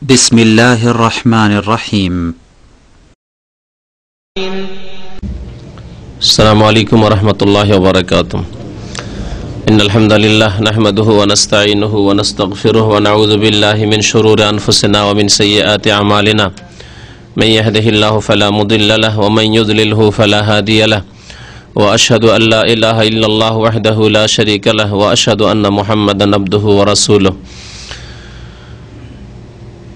بسم الله الرحمن الرحيم السلام عليكم ورحمة الله وبركاته إن الحمد لله نحمده ونستعينه ونستغفره ونعوذ بالله من شرور أنفسنا ومن سيئات أعمالنا من يهده الله فلا مضل له ومن يضلله فلا هادي له وأشهد أن لا إله إلا الله وحده لا شريك له وأشهد أن محمدا عبده ورسوله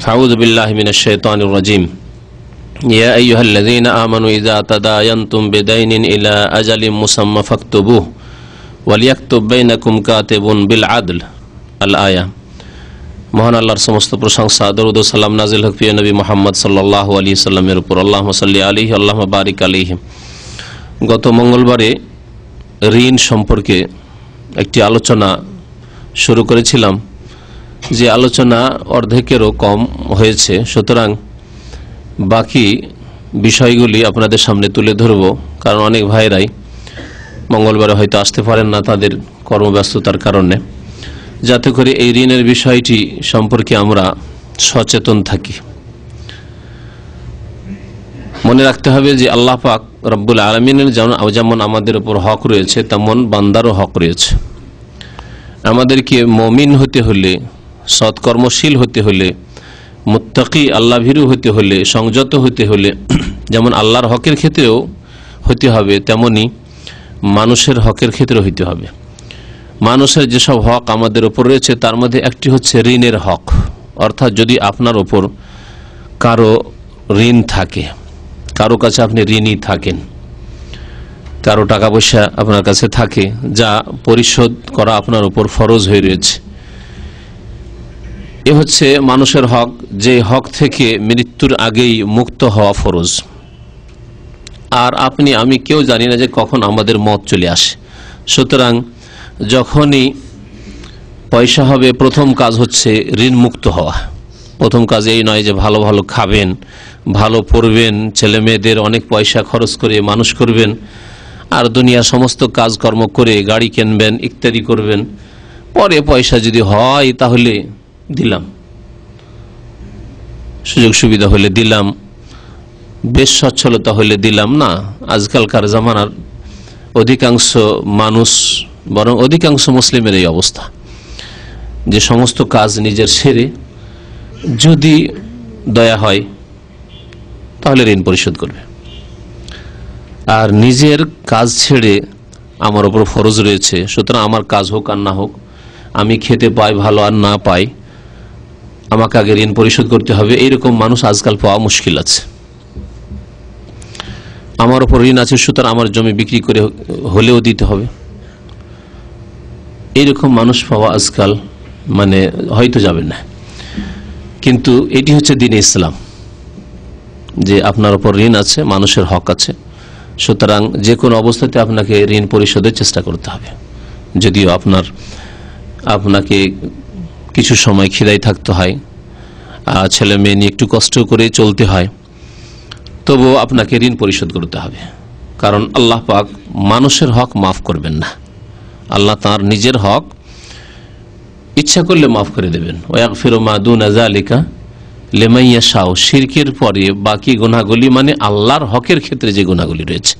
فأعوذ بالله من الشيطان الرجيم يا أيها الذين آمنوا إذا تداينتم بدين إلى أجل مسمى فاكتبوه وليكتب بينكم كاتب بالعدل الآية মহান আল্লাহর সমস্ত প্রশংসা দরুদ ও সালাম নাজিল হক প্রিয় নবী মোহাম্মদ সাল্লাহ আলী সাল্লামের উপর আল্লাহ সাল্লি আলী আল্লাহ বারিক আলিহ গত মঙ্গলবারে ঋণ সম্পর্কে একটি আলোচনা শুরু করেছিলাম যে আলোচনা অর্ধেকেরও কম হয়েছে, সুতরাং বাকি বিষয়গুলি আপনাদের সামনে তুলে ধরব, কারণ অনেক ভাইরাই মঙ্গলবারে হয়তো আসতে পারেন না তাদের কর্মব্যস্ততার কারণে। যাতে করে এই ঋণের বিষয়টি সম্পর্কে আমরা সচেতন থাকি। মনে রাখতে হবে যে আল্লাহ পাক রব্বুল আলমিনের যেমন আমাদের উপর হক রয়েছে, তেমন বান্দারও হক রয়েছে। আমাদেরকে মমিন হতে হলে সৎকর্মশীল হতে হলে, মুত্তাকি আল্লাহ ভীরু হতে হলে, সংযত হতে হলে, যেমন আল্লাহর হকের ক্ষেত্রেও হতে হবে, তেমনি মানুষের হকের ক্ষেত্রেও হইতে হবে। মানুষের যেসব হক আমাদের ওপর রয়েছে, তার মধ্যে একটি হচ্ছে ঋণের হক। অর্থাৎ যদি আপনার ওপর কারও ঋণ থাকে, কারও কাছে আপনি ঋণই থাকেন, কারও টাকা পয়সা আপনার কাছে থাকে, যা পরিশোধ করা আপনার উপর ফরজ হয়ে রয়েছে এ হচ্ছে মানুষের হক, যে হক থেকে মৃত্যুর আগেই মুক্ত হওয়া ফরজ। আর আপনি, আমি কেউ জানি না যে কখন আমাদের মত চলে আসে। সুতরাং যখনই পয়সা হবে, প্রথম কাজ হচ্ছে ঋণ মুক্ত হওয়া। প্রথম কাজ এই নয় যে ভালো ভালো খাবেন, ভালো পড়বেন, ছেলে মেয়েদের অনেক পয়সা খরচ করে মানুষ করবেন, আর দুনিয়ার সমস্ত কাজকর্ম করে গাড়ি কিনবেন, ইত্যাদি করবেন। পরে পয়সা যদি হয়, তাহলে দিলাম। সুযোগ সুবিধা হলে দিলাম, বেশ সচ্ছলতা হলে দিলাম না। আজকালকার জামানার অধিকাংশ মানুষ, বরং অধিকাংশ মুসলিমের এই অবস্থা। যে সমস্ত কাজ নিজের সেরে, যদি দয়া হয়, তাহলে ঋণ পরিশোধ করবে। আর নিজের কাজ ছেড়ে আমার ওপর ফরজ রয়েছে, সুতরাং আমার কাজ হোক আর না হোক, আমি খেতে পাই, ভালো আর না পাই আমাকে আগে ঋণ পরিশোধ করতে হবে। এইরকম মানুষ আজকাল পাওয়া মুশকিল আছে। আমার ওপর ঋণ আছে, সুতরাং আমার জমি বিক্রি করে হলেও দিতে হবে। এইরকম মানুষ পাওয়া আজকাল মানে হয়তো যাবে না। কিন্তু এটি হচ্ছে দিন ইসলাম, যে আপনার ওপর ঋণ আছে, মানুষের হক আছে। সুতরাং যে কোনো অবস্থাতে আপনাকে ঋণ পরিশোধের চেষ্টা করতে হবে। যদিও আপনার, আপনাকে কিছু সময় খিদাই থাকতে হয় ছেলে মেয়ে নিয়ে একটু কষ্ট করে চলতে হয়। তবুও আপনাকে ঋণ পরিশোধ করতে হবে, কারণ আল্লাহ পাক মানুষের হক মাফ করবেন না। আল্লাহ তার নিজের হক ইচ্ছা করলে মাফ করে দেবেন। ওয়াক ফিরোমা দুন আলিকা লেমাইয়া শাহ শিরকের পরে বাকি গুণাগুলি মানে আল্লাহর হকের ক্ষেত্রে যে গুণাগুলি রয়েছে,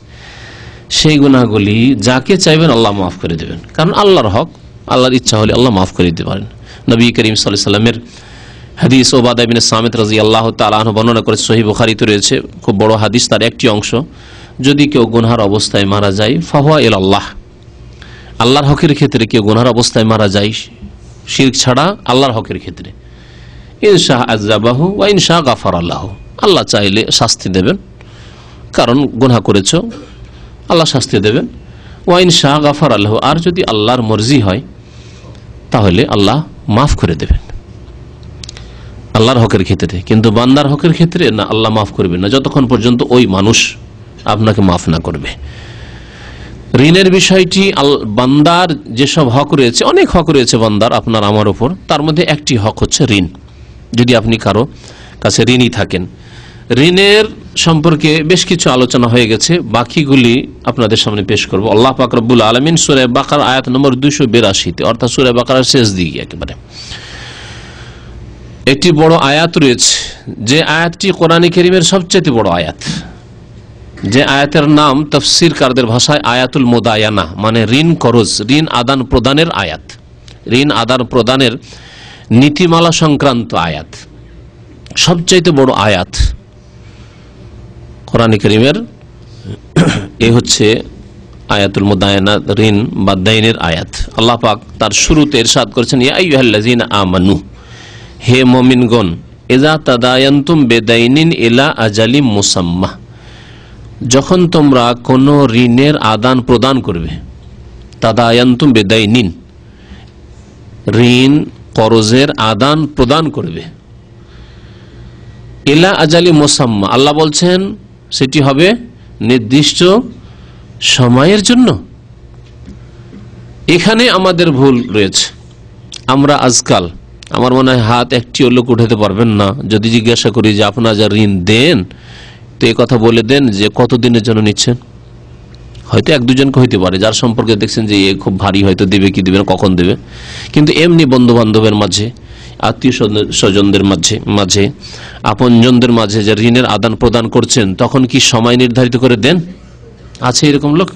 সেই গুণাগুলি যাকে চাইবেন আল্লাহ মাফ করে দেবেন। কারণ আল্লাহর হক, আল্লাহর ইচ্ছা হলে আল্লাহ মাফ করে দিতে পারেন। নবী করিম সাল্লাহ সাল্লামের হাদিস ওবাদাবিন সামেদ রাজি আল্লাহ তালাহ বর্ণনা করে সহি বুখারিতে রয়েছে, খুব বড় হাদিস, তার একটি অংশ, যদি কেউ গুনহার অবস্থায় মারা যায়, ফাহুয়া এল আল্লাহ আল্লাহর হকের ক্ষেত্রে কেউ গুনহার অবস্থায় মারা যায় শির ছাড়া আল্লাহর হকের ক্ষেত্রে। ইনশাহ আজাবাহু ওয়া ইনশাহ গাফার আল্লাহ আল্লাহ চাইলে শাস্তি দেবেন, কারণ গুনা করেছ, আল্লাহ শাস্তি দেবেন। ওয়াইন শাহ গাফার আল্লাহ আর যদি আল্লাহর মর্জি হয়, তাহলে আল্লাহ মাফ করে দেবেন। আল্লাহর হকের ক্ষেত্রে। কিন্তু বান্দার হকের ক্ষেত্রে না, আল্লাহ মাফ করবেন না। যতক্ষণ পর্যন্ত ওই মানুষ আপনাকে মাফ না করবে। ঋণের বিষয়টি বান্দার যেসব হক রয়েছে, অনেক হক রয়েছে বান্দার আপনার আমার ওপর। তার মধ্যে একটি হক হচ্ছে ঋণ। যদি আপনি কারও কাছে ঋণই থাকেন ঋণের সম্পর্কে বেশ কিছু আলোচনা হয়ে গেছে। বাকিগুলি আপনাদের সামনে পেশ করব। আল্লাহ পাক রব্বুল আলমিন সুরে বাকার আয়াত নম্বর দুইশো বিরাশিতে, অর্থাৎ সুরে বাকার শেষ দিকে একেবারে। একটি বড় আয়াত রয়েছে। যে আয়াতটি কোরআনী করিমের সবচেয়ে বড় আয়াত। যে আয়াতের নাম তফসির কারদের ভাষায় আয়াতুল মোদায়ানা মানে ঋণ করজ ঋণ আদান প্রদানের আয়াত। ঋণ আদান প্রদানের নীতিমালা সংক্রান্ত আয়াত। সবচাইতে বড় আয়াত কোরআন করিমের এ হচ্ছে আয়াতুল মুদায়না ঋণ বা দাইনের আয়াত। আল্লাহ পাক তার শুরুতে এরশাদ করেছেন ইয়াইহাল্লাযিনা আমানু, হে মমিনগণ এজা তাদায়ান্তুম বেদাইনিন ইলা আজালিম মুসাম্মা যখন তোমরা কোনো ঋণের আদান প্রদান করবে, তাদায়ান্তুম বেদাইনিন, ঋণ করজের আদান প্রদান করবে। এলা আজালি মোসাম্মা আল্লাহ বলছেন সেটি হবে নির্দিষ্ট সময়ের জন্য। এখানে আমাদের ভুল রয়েছে। আমরা আজকাল, আমার মনে হয় হাত একটিও লোক উঠাতে পারবেন না। যদি জিজ্ঞাসা করি যে আপনার যা ঋণ দেন, তো এই কথা বলে দেন যে কত দিনের জন্য নিচ্ছেন? হয়তো এক দুজনকে হইতে পারে, যার সম্পর্কে দেখছেন যে এ খুব ভারী হয়তো দেবে কি দেবে কখন দেবে। কিন্তু এমনি বন্ধু বান্ধবের মাঝে আত্মীয় স্বজন- স্বজনদের মাঝে মাঝে, আপনজনদের মাঝে যে ঋণের আদান প্রদান করছেন, তখন কি সময় নির্ধারিত করে দেন? আছে এরকম লোক?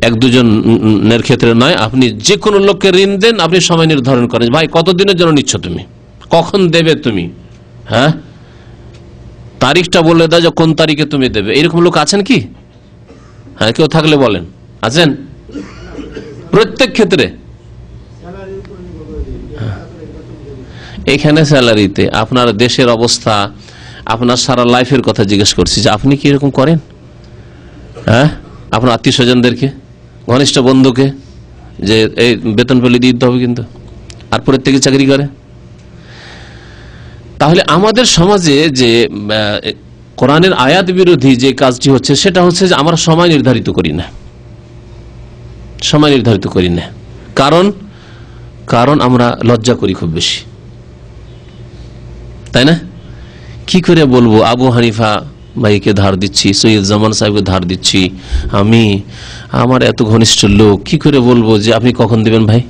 এক দুজনের ক্ষেত্রে নয়, আপনি যে কোনো লোককে ঋণ দেন, আপনি সময় নির্ধারণ করেন। ভাই, কতদিনের জন্য নিচ্ছ তুমি? কখন দেবে তুমি? হ্যাঁ? তারিখটা বলে দাও যে কোন তারিখে তুমি দেবে। এরকম লোক আছেন কি? হ্যাঁ কেউ থাকলে বলেন। আছেন? প্রত্যেক ক্ষেত্রে। এখানে স্যালারিতে আপনার দেশের অবস্থা, আপনার সারা লাইফের কথা জিজ্ঞেস করছি যে আপনি কি এরকম করেন? হ্যাঁ? আপনার আত্মীয় স্বজনদেরকে, ঘনিষ্ঠ বন্ধুকে, যে এই বেতন পেলে দিতে হবে কিন্তু, আর প্রত্যেকে চাকরি করে। তাহলে আমাদের সমাজে যে কোরআনের আয়াত বিরোধী যে কাজটি হচ্ছে, সেটা হচ্ছে যে আমরা সময় নির্ধারিত করি না। সময় নির্ধারিত করি না। কারণ কারণ আমরা লজ্জা করি খুব বেশি। তাই না? কি করে বলব? আবু হানিফা ভাইকে ধার দিচ্ছি, সৈয়দ জামান সাহেবকে ধার দিচ্ছি, আমি, আমার এত ঘনিষ্ঠ লোক, কি করে বলব যে আপনি কখন দেবেন ভাই?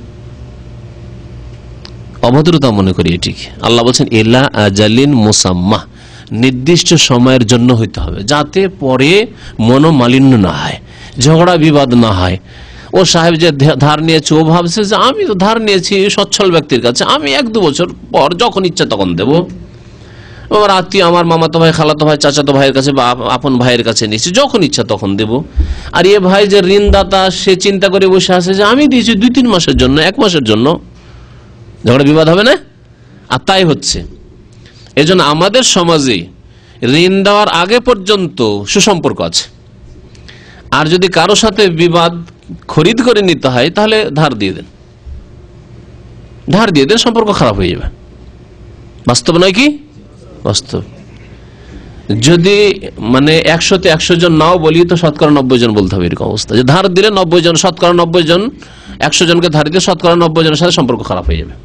অভদ্রতা মনে করি এটিকে আল্লাহ বলছেন, এলা আজালিন মোসাম্মা, নির্দিষ্ট সময়ের জন্য হইতে হবে, যাতে পরে মনোমালিন্য না হয়, ঝগড়া বিবাদ না হয়। ও সাহেব যে ধার নিয়েছে, ও ভাবছে যে আমি তো ধার নিয়েছি, সচ্ছল ব্যক্তির কাছে, আমি এক দু বছর পর যখন ইচ্ছা তখন দেবো। আমার আত্মীয় আমার মামাতো ভাই, খালাতো ভাই, চাচাতো ভাইয়ের কাছে বা আপন ভাইয়ের কাছে নিচ্ছি যখন ইচ্ছা তখন দেব। আর এ ভাই যে ঋণদাতা, সে চিন্তা করে বসে আছে যে আমি দিয়েছি দুই তিন মাসের জন্য, এক মাসের জন্য। ঝগড়া বিবাদ হবে না? আর তাই হচ্ছে। এজন্য আমাদের সমাজে ঋণ দেওয়ার আগে পর্যন্ত সুসম্পর্ক আছে। আর যদি কারও সাথে বিবাদ খরিদ করে নিতে হয়, তাহলে ধার দিয়ে দেন। ধার দিয়ে দেন, সম্পর্ক খারাপ হয়ে যাবে। বাস্তব নয় কি? বাস্তব। যদি মানে একশোতে একশো জন নাও বলি, তো শতকরা নব্বই জন বলতে হবে এরকম অবস্থা। যে ধার দিলে নব্বই জন, শতকরা নব্বই জন, একশো জনকে ধার দিলে শতকরা নব্বই জনের সাথে সম্পর্ক খারাপ হয়ে যাবে।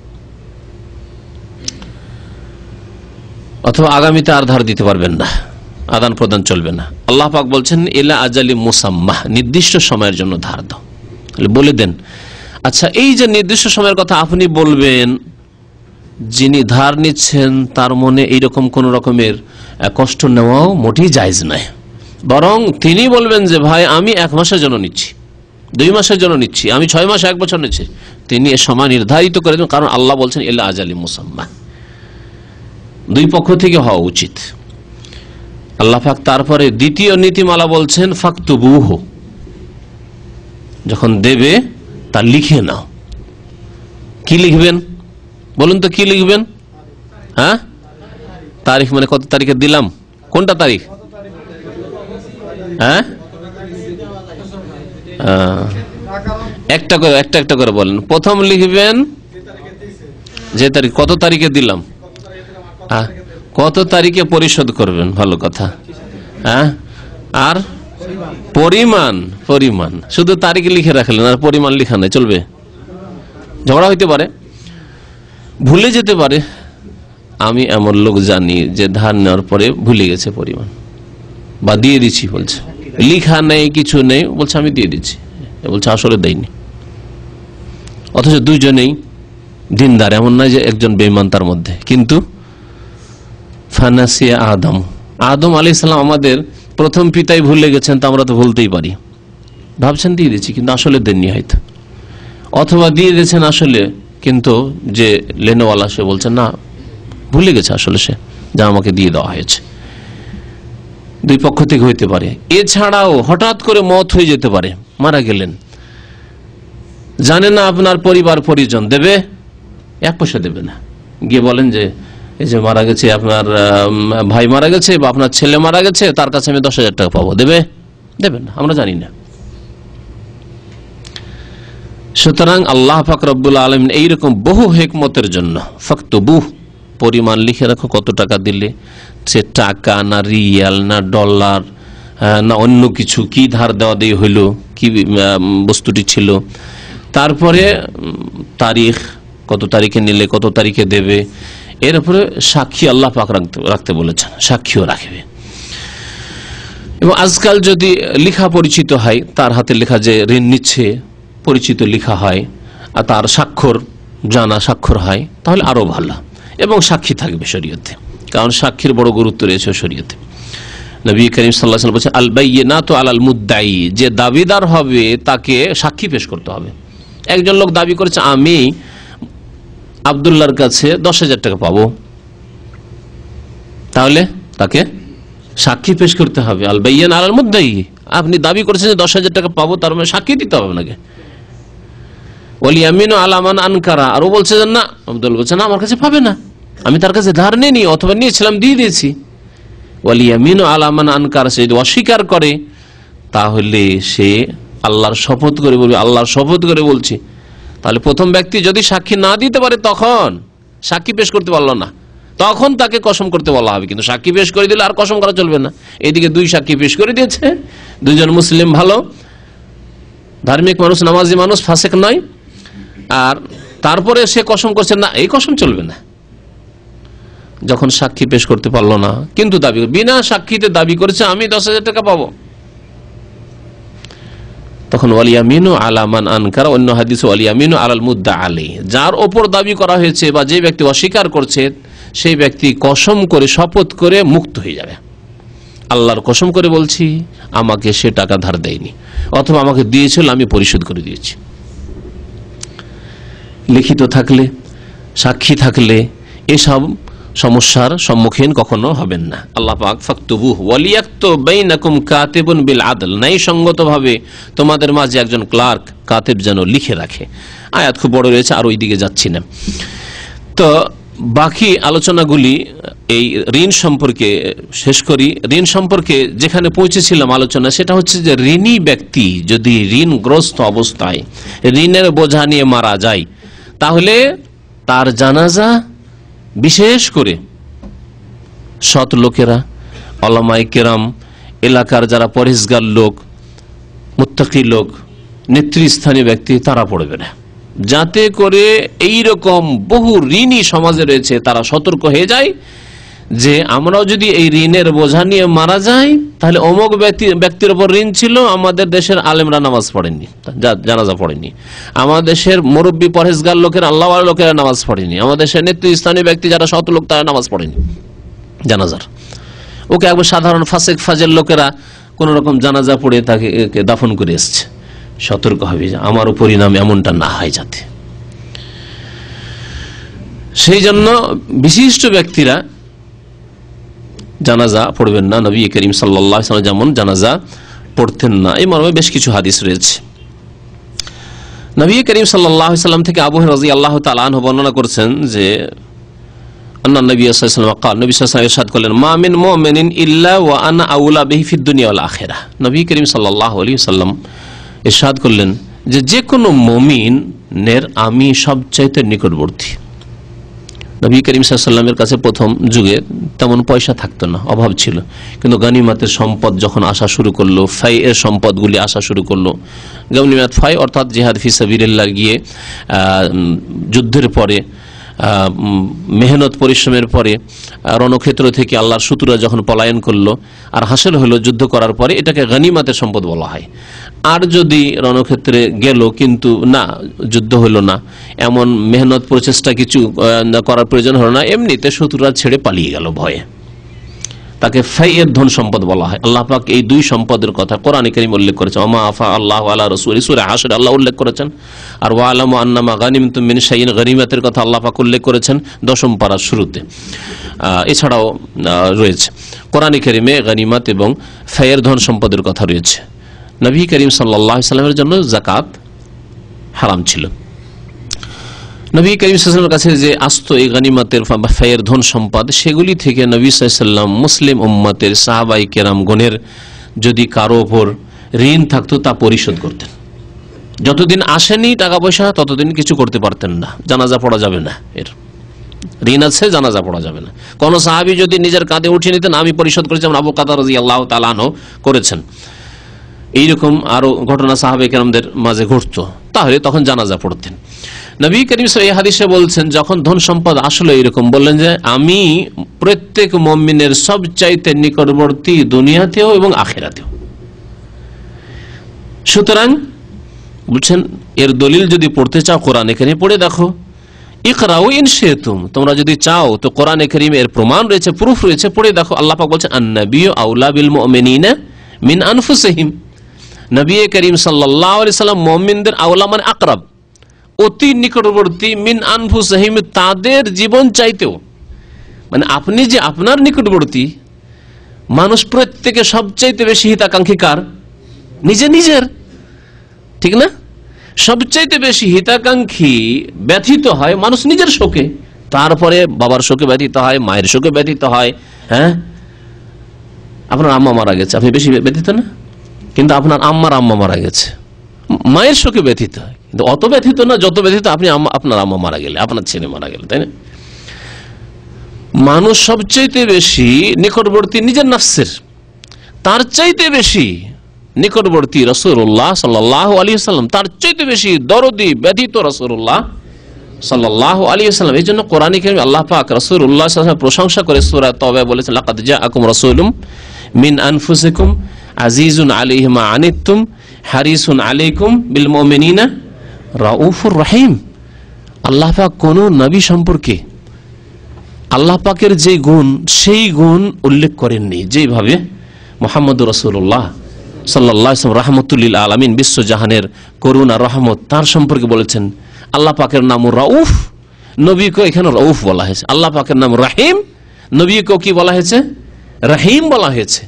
অথবা আগামীতে আর ধার দিতে পারবেন না, আদান প্রদান চলবে না। আল্লাহ পাক বলছেন এলা আজালি মুসাম্মাহ নির্দিষ্ট সময়ের জন্য ধার দাও। বলে দেন আচ্ছা এই যে নির্দিষ্ট সময়ের কথা আপনি বলবেন যিনি ধার নিচ্ছেন, তার মনে এইরকম কোন রকমের কষ্ট নেওয়াও মোটেই জায়জ নয়। বরং তিনি বলবেন যে, ভাই, আমি এক মাসের জন্য নিচ্ছি, দুই মাসের জন্য নিচ্ছি, আমি ছয় মাস এক বছর নিচ্ছি। তিনি এ সময় নির্ধারিত করে দেন, কারণ আল্লাহ বলছেন এলা আজালি মুসাম্মা। দুই পক্ষ থেকে হওয়া উচিত। আল্লাহ পাক তারপরে দ্বিতীয় নীতিমালা বলছেন, ফাকতুবুহ। যখন দেবে, তা লিখে নাও। কি লিখবেন? বলুন তো কি লিখবেন? হ্যাঁ? তারিখ মানে কত তারিখে দিলাম? কোনটা তারিখ? হ্যাঁ? একটা করে একটা একটা করে বলেন। প্রথম লিখবেন যে তারিখ কত তারিখে দিলাম? আহ, কত তারিখে পরিশোধ করবেন? ভালো কথা। হ্যাঁ? আর পরিমাণ পরিমাণ। শুধু তারিখ লিখে রাখলেন আর পরিমাণ লিখা নেই চলবে? ঝগড়া হইতে পারে। ভুলে যেতে পারে। আমি এমন লোক জানি যে ধার নেওয়ার পরে ভুলে গেছে পরিমাণ। বা দিয়ে দিচ্ছি বলছে। লিখা নেই, কিছু নেই, বলছে আমি দিয়ে দিচ্ছি। বলছে আসলে দেয়নি। অথচ দুইজনেই দিনদার, এমন নয় যে একজন বেইমান তার মধ্যে। কিন্তু ফানাসিয়া আদম। আদম আলি সাল্লাম আমাদের প্রথম পিতাই ভুলে গেছেন, তা আমরা তো ভুলতেই পারি। ভাবছেন দিয়ে দিচ্ছি, কিন্তু আসলে দেননি হয়তো। অথবা দিয়ে দিয়েছেন আসলে কিন্তু যে লেনোওয়ালা সে বলছেন না, ভুলে গেছে আসলে সে যা আমাকে দিয়ে দেওয়া হয়েছে। দুই পক্ষ থেকে হইতে পারে। এছাড়াও হঠাৎ করে মত হয়ে যেতে পারে, মারা গেলেন। জানে না আপনার পরিবার পরিজন, দেবে? এক পয়সা দেবে না। গিয়ে বলেন যে, এই যে মারা গেছে আপনার ভাই মারা গেছে বা আপনার ছেলে মারা গেছে, তার কাছে আমি দশ হাজার টাকা পাবো। দেবে? দেবেন আমরা জানি না। সুতরাং আল্লাহ পাক রব্বুল আলম এইরকম বহু হেকমতের জন্য ফক্ত বুহ পরিমাণ লিখে রাখো, কত টাকা দিলে? সে টাকা না রিয়াল, না ডলার না অন্য কিছু, কি ধার দেওয়া দিয়ে হইল, কি বস্তুটি ছিল? তারপরে তারিখ, কত তারিখে নিলে, কত তারিখে দেবে? এর উপরে সাক্ষী আল্লাহ পাক রাখতে রাখতে বলেছেন, সাক্ষীও রাখবে। এবং আজকাল যদি লেখা পরিচিত হয়, তার হাতে লেখা যে ঋণ নিচ্ছে পরিচিত লেখা হয়, আর তার স্বাক্ষর, জানা স্বাক্ষর হয়, তাহলে আরও ভালো। এবং সাক্ষী থাকবে শরীয়তে। কারণ সাক্ষীর বড় গুরুত্ব রয়েছে শরীয়তে। নবী করিম সাল্লাহ বলছেন আল না তো আলাল মুদ্দাই যে দাবিদার হবে, তাকে সাক্ষী পেশ করতে হবে। একজন লোক দাবি করেছে, আমি আবদুল্লাহর কাছে দশ হাজার টাকা পাবো। তাহলে তাকে সাক্ষী পেশ করতে হবে। আল বাইয়ান আলাল মুদ্দাই, আপনি দাবি করেছেন যে দশ হাজার টাকা পাবো, তার মানে সাক্ষী দিতে হবে আপনাকে। ওলি আমিন আলামান আনকারা। আরও বলছে যে, না। আব্দুল বলছে, না, আমার কাছে পাবে না। আমি তার কাছে ধার নিইনি, অথবা নিয়েছিলাম দিয়ে দিয়েছি। ওলি আমিন আলামান আনকার। সে যদি অস্বীকার করে, তাহলে সে আল্লাহর শপথ করে বলবে, আল্লাহর শপথ করে বলছি। তাহলে প্রথম ব্যক্তি যদি সাক্ষী না দিতে পারে, তখন সাক্ষী পেশ করতে পারল না। তখন তাকে কসম করতে বলা হবে, কিন্তু সাক্ষী পেশ করে দিলে আর কসম করা চলবে না। এদিকে দুই সাক্ষী পেশ করে দিয়েছে, দুইজন মুসলিম ভালো। ধার্মিক মানুষ, নামাজি মানুষ, ফাসেক নয়। আর তারপরে সে কসম করছে, না, এই কসম চলবে না। যখন সাক্ষী পেশ করতে পারল না, কিন্তু দাবি বিনা সাক্ষীতে দাবি করেছে, আমি দশ হাজার টাকা পাবো। তখন ওয়ালিয়ামিনু আলামান আনকার, অন্য হাদিস ওয়ালিয়ামিনু আলাল মুদ্দা আলী যার ওপর দাবি করা হয়েছে বা যে ব্যক্তি অস্বীকার করছে, সেই ব্যক্তি কসম করে, শপথ করে মুক্ত হয়ে যাবে। আল্লাহর কসম করে বলছি, আমাকে সে টাকা ধার দেয়নি, অথবা আমাকে দিয়েছিল, আমি পরিশোধ করে দিয়েছি। লিখিত থাকলে, সাক্ষী থাকলে, এসব সমস্যার সম্মুখীন কখনো হবেন না। আল্লাহ পাক ফাকতুবু ওয়ালিয়াক্তু বাইনাকুম কাতিবুন বিল আদল, ন্যায়সঙ্গতভাবে তোমাদের মাঝে একজন ক্লার্ক কাতেব যেন লিখে রাখে। আয়াত খুব বড় রয়েছে, আর ওই দিকে যাচ্ছি না। তো বাকি আলোচনাগুলি, এই ঋণ সম্পর্কে শেষ করি। ঋণ সম্পর্কে যেখানে পৌঁছেছিলাম আলোচনা, সেটা হচ্ছে যে ঋণী ব্যক্তি যদি ঋণগ্রস্ত অবস্থায়, ঋণের বোঝা নিয়ে মারা যায় তাহলে তার জানাজা বিশেষ করে সৎ লোকেরা অলামাই কেরাম, এলাকার যারা পরেশগার লোক, মুত্তাকি লোক, নেতৃস্থানীয় ব্যক্তি, তারা পড়বে না। যাতে করে এই রকম বহু ঋণী সমাজে রয়েছে, তারা সতর্ক হয়ে যায় যে আমরাও যদি এই ঋণের বোঝা নিয়ে মারা যাই, তাহলে অমুক ব্যক্তি ব্যক্তির উপর ঋণ ছিল, আমাদের দেশের আলেমরা নামাজ পড়েনি জানাজা পড়েনি আমাদের দেশের মুরব্বী পরহেজগার লোকের আল্লাহ লোকেরা নামাজ পড়েনি আমাদের দেশের নেতৃস্থানীয় ব্যক্তি যারা শত লোক, তারা নামাজ পড়েনি জানাজার। ওকে একবার সাধারণ ফাসেক ফাজের লোকেরা কোন রকম জানাজা পড়ে তাকে দাফন করে এসছে। সতর্ক হবে যে আমারও পরিণাম এমনটা না হয় যাতে। সেই জন্য বিশিষ্ট ব্যক্তিরা জানাজা পড়বেন না। নবী করিম সাল্লাহ যেমন জানাজা পড়তেন না। এই মর্মে বেশ কিছু হাদিস রয়েছে। নবী করিম সাল্লাহ সাল্লাম থেকে আবু রাজি আল্লাহ তালাহ বর্ণনা করছেন যে, আন্না নবী করলেন, মা মিন মুমিনিন ইল্লা ওয়া আউলা করিম সাল্লাম করলেন যে যে কোনো মুমিনের আমি সবচাইতে নিকটবর্তী। নবী করিম সাল্লামের কাছে প্রথম যুগে তেমন পয়সা থাকতো না, অভাব ছিল। কিন্তু গানিমাতের সম্পদ যখন আসা শুরু করল ফাই এর সম্পদগুলি আসা শুরু করল। গানিমাত ফাই অর্থাৎ জেহাদ ফিসাবিল্লা গিয়ে যুদ্ধের পরে মেহনত পরিশ্রমের পরে রণক্ষেত্র থেকে আল্লাহর সুতুরা যখন পলায়ন করল, আর হাসিল হলো যুদ্ধ করার পরে, এটাকে গানিমাতের সম্পদ বলা হয়। আর যদি রণক্ষেত্রে গেল, কিন্তু না, যুদ্ধ হলো না, এমন মেহনত প্রচেষ্টা কিছু করার প্রয়োজন হলো না, এমনিতে শত্রুরা ছেড়ে পালিয়ে গেল ভয়ে। তাকে ফাইয়ের ধন সম্পদ বলা হয়। আল্লাহ পাক এই দুই সম্পদের কথা কোরআন করিম উল্লেখ করেছেন। আমা আফা আল্লাহ আল্লাহ রসুল সুরে হাসর আল্লাহ উল্লেখ করেছেন। আর ওয়া আলাম আন্নামা গানিম তুমিন শাইন গনিমাতের কথা আল্লাহ পাক উল্লেখ করেছেন দশম পাড়ার শুরুতে। এছাড়াও রয়েছে। কোরআন করিমে গনিমাত এবং ফাইয়ের ধন সম্পদের কথা রয়েছে। নবী করিম সাল্লামের জন্য জাকাত হারাম ছিল। নবী করিম সাল্লামের কাছে যে আসতো এই গানিমাতের ফাইয়ের ধন সম্পদ, সেগুলি থেকে নবী সাল্লাম মুসলিম উম্মাতের সাহাবাই কেরাম গণের যদি কারও ওপর ঋণ থাকতো তা পরিশোধ করতেন। যতদিন আসেনি টাকা পয়সা, ততদিন কিছু করতে পারতেন না। জানাজা পড়া যাবে না এর। ঋণ আছে, জানাজা পড়া যাবে না। কোন সাহাবি যদি নিজের কাঁধে উঠিয়ে নিতেন, আমি পরিশোধ করেছি, যেমন আবু কাতার রাজি আল্লাহ তালানো করেছেন। এইরকম আরও ঘটনা সাহাবে কেরামদের মাঝে ঘটতো। তাহলে তখন জানাজা পড়তেন। নবী করিম এই হাদিসে বলছেন, যখন ধন সম্পদ আসলে এরকম বললেন যে, আমি প্রত্যেক মমিনের সবচাইতে নিকটবর্তী দুনিয়াতেও এবং আখেরাতেও। সুতরাং বুঝছেন এর দলিল যদি পড়তে চাও, কোরআন এখানে পড়ে দেখো। ইকরাও ইন শেতুম, তোমরা যদি চাও, তো কোরআন করিম এর প্রমাণ রয়েছে, প্রুফ রয়েছে, পড়ে দেখো। আল্লাহ পাক বলছেন আন্নাবী আউলা বিল মিন আনফুসিহিম। নবী করিম আলাইহি সাল্লাম মুমিনদের আউলা মানে আকরাব। অতি নিকটবর্তী মিন আনফুসিহিম তাদের জীবন চাইতেও। মানে আপনি যে আপনার নিকটবর্তী, মানুষ প্রত্যেকে সবচাইতে বেশি হিতাকাঙ্ক্ষী কার? নিজে নিজের। ঠিক না? সবচাইতে বেশি হিতাকাঙ্ক্ষী ব্যথিত হয় মানুষ নিজের শোকে। তারপরে বাবার শোকে ব্যথিত হয়, মায়ের শোকে ব্যথিত হয় হ্যাঁ? আপনার আম্মা মারা গেছে, আপনি বেশি ব্যথিত না? কিন্তু আপনার আম্মার আম্মা মারা গেছে। মায়ের শোকে ব্যথিত। হয় কিন্তু অত ব্যথিত না, যত ব্যথিত আপনি আপনার আম্মা মারা গেলে, আপনার ছেলে মারা গেলে, তাই না? মানুষ সবচাইতে বেশি নিকটবর্তী নিজের নাফসের। তার চাইতে বেশি নিকটবর্তী রসুল্লাহ সাল্লাহ আলী সাল্লাম তার চাইতে বেশি দরদি, ব্যথিত রসুল্লাহ সাল্লাহ আলী সাল্লাম এই জন্য কোরআন কেন আল্লাহ পাক রসুল্লাহ প্রশংসা করে সুরা তবে বলেছেন, লাকাদ জাআকুম রাসূলুম মিন আনফুসিকুম আজিজুন আলিহমা আনিতুম হারিসুন আলাইকুম বিল মুমিনিনা, রাউফুর রহিম। আল্লাহ কোন নবী সম্পর্কে আল্লাহ পাকের যে গুণ, সেই গুণ উল্লেখ করেননি। যেভাবে মোহাম্মদ রসুল্লাহ সাল্লাহ রহমতুল্লিল আলমিন বিশ্বজাহানের করুণা, রহমত তার সম্পর্কে বলেছেন, আল্লাহ পাকের নাম রাউফ, নবীকে এখানে রউফ বলা হয়েছে। আল্লাহ পাকের নাম রাহিম নবীকেও কি বলা হয়েছে? রাহিম বলা হয়েছে।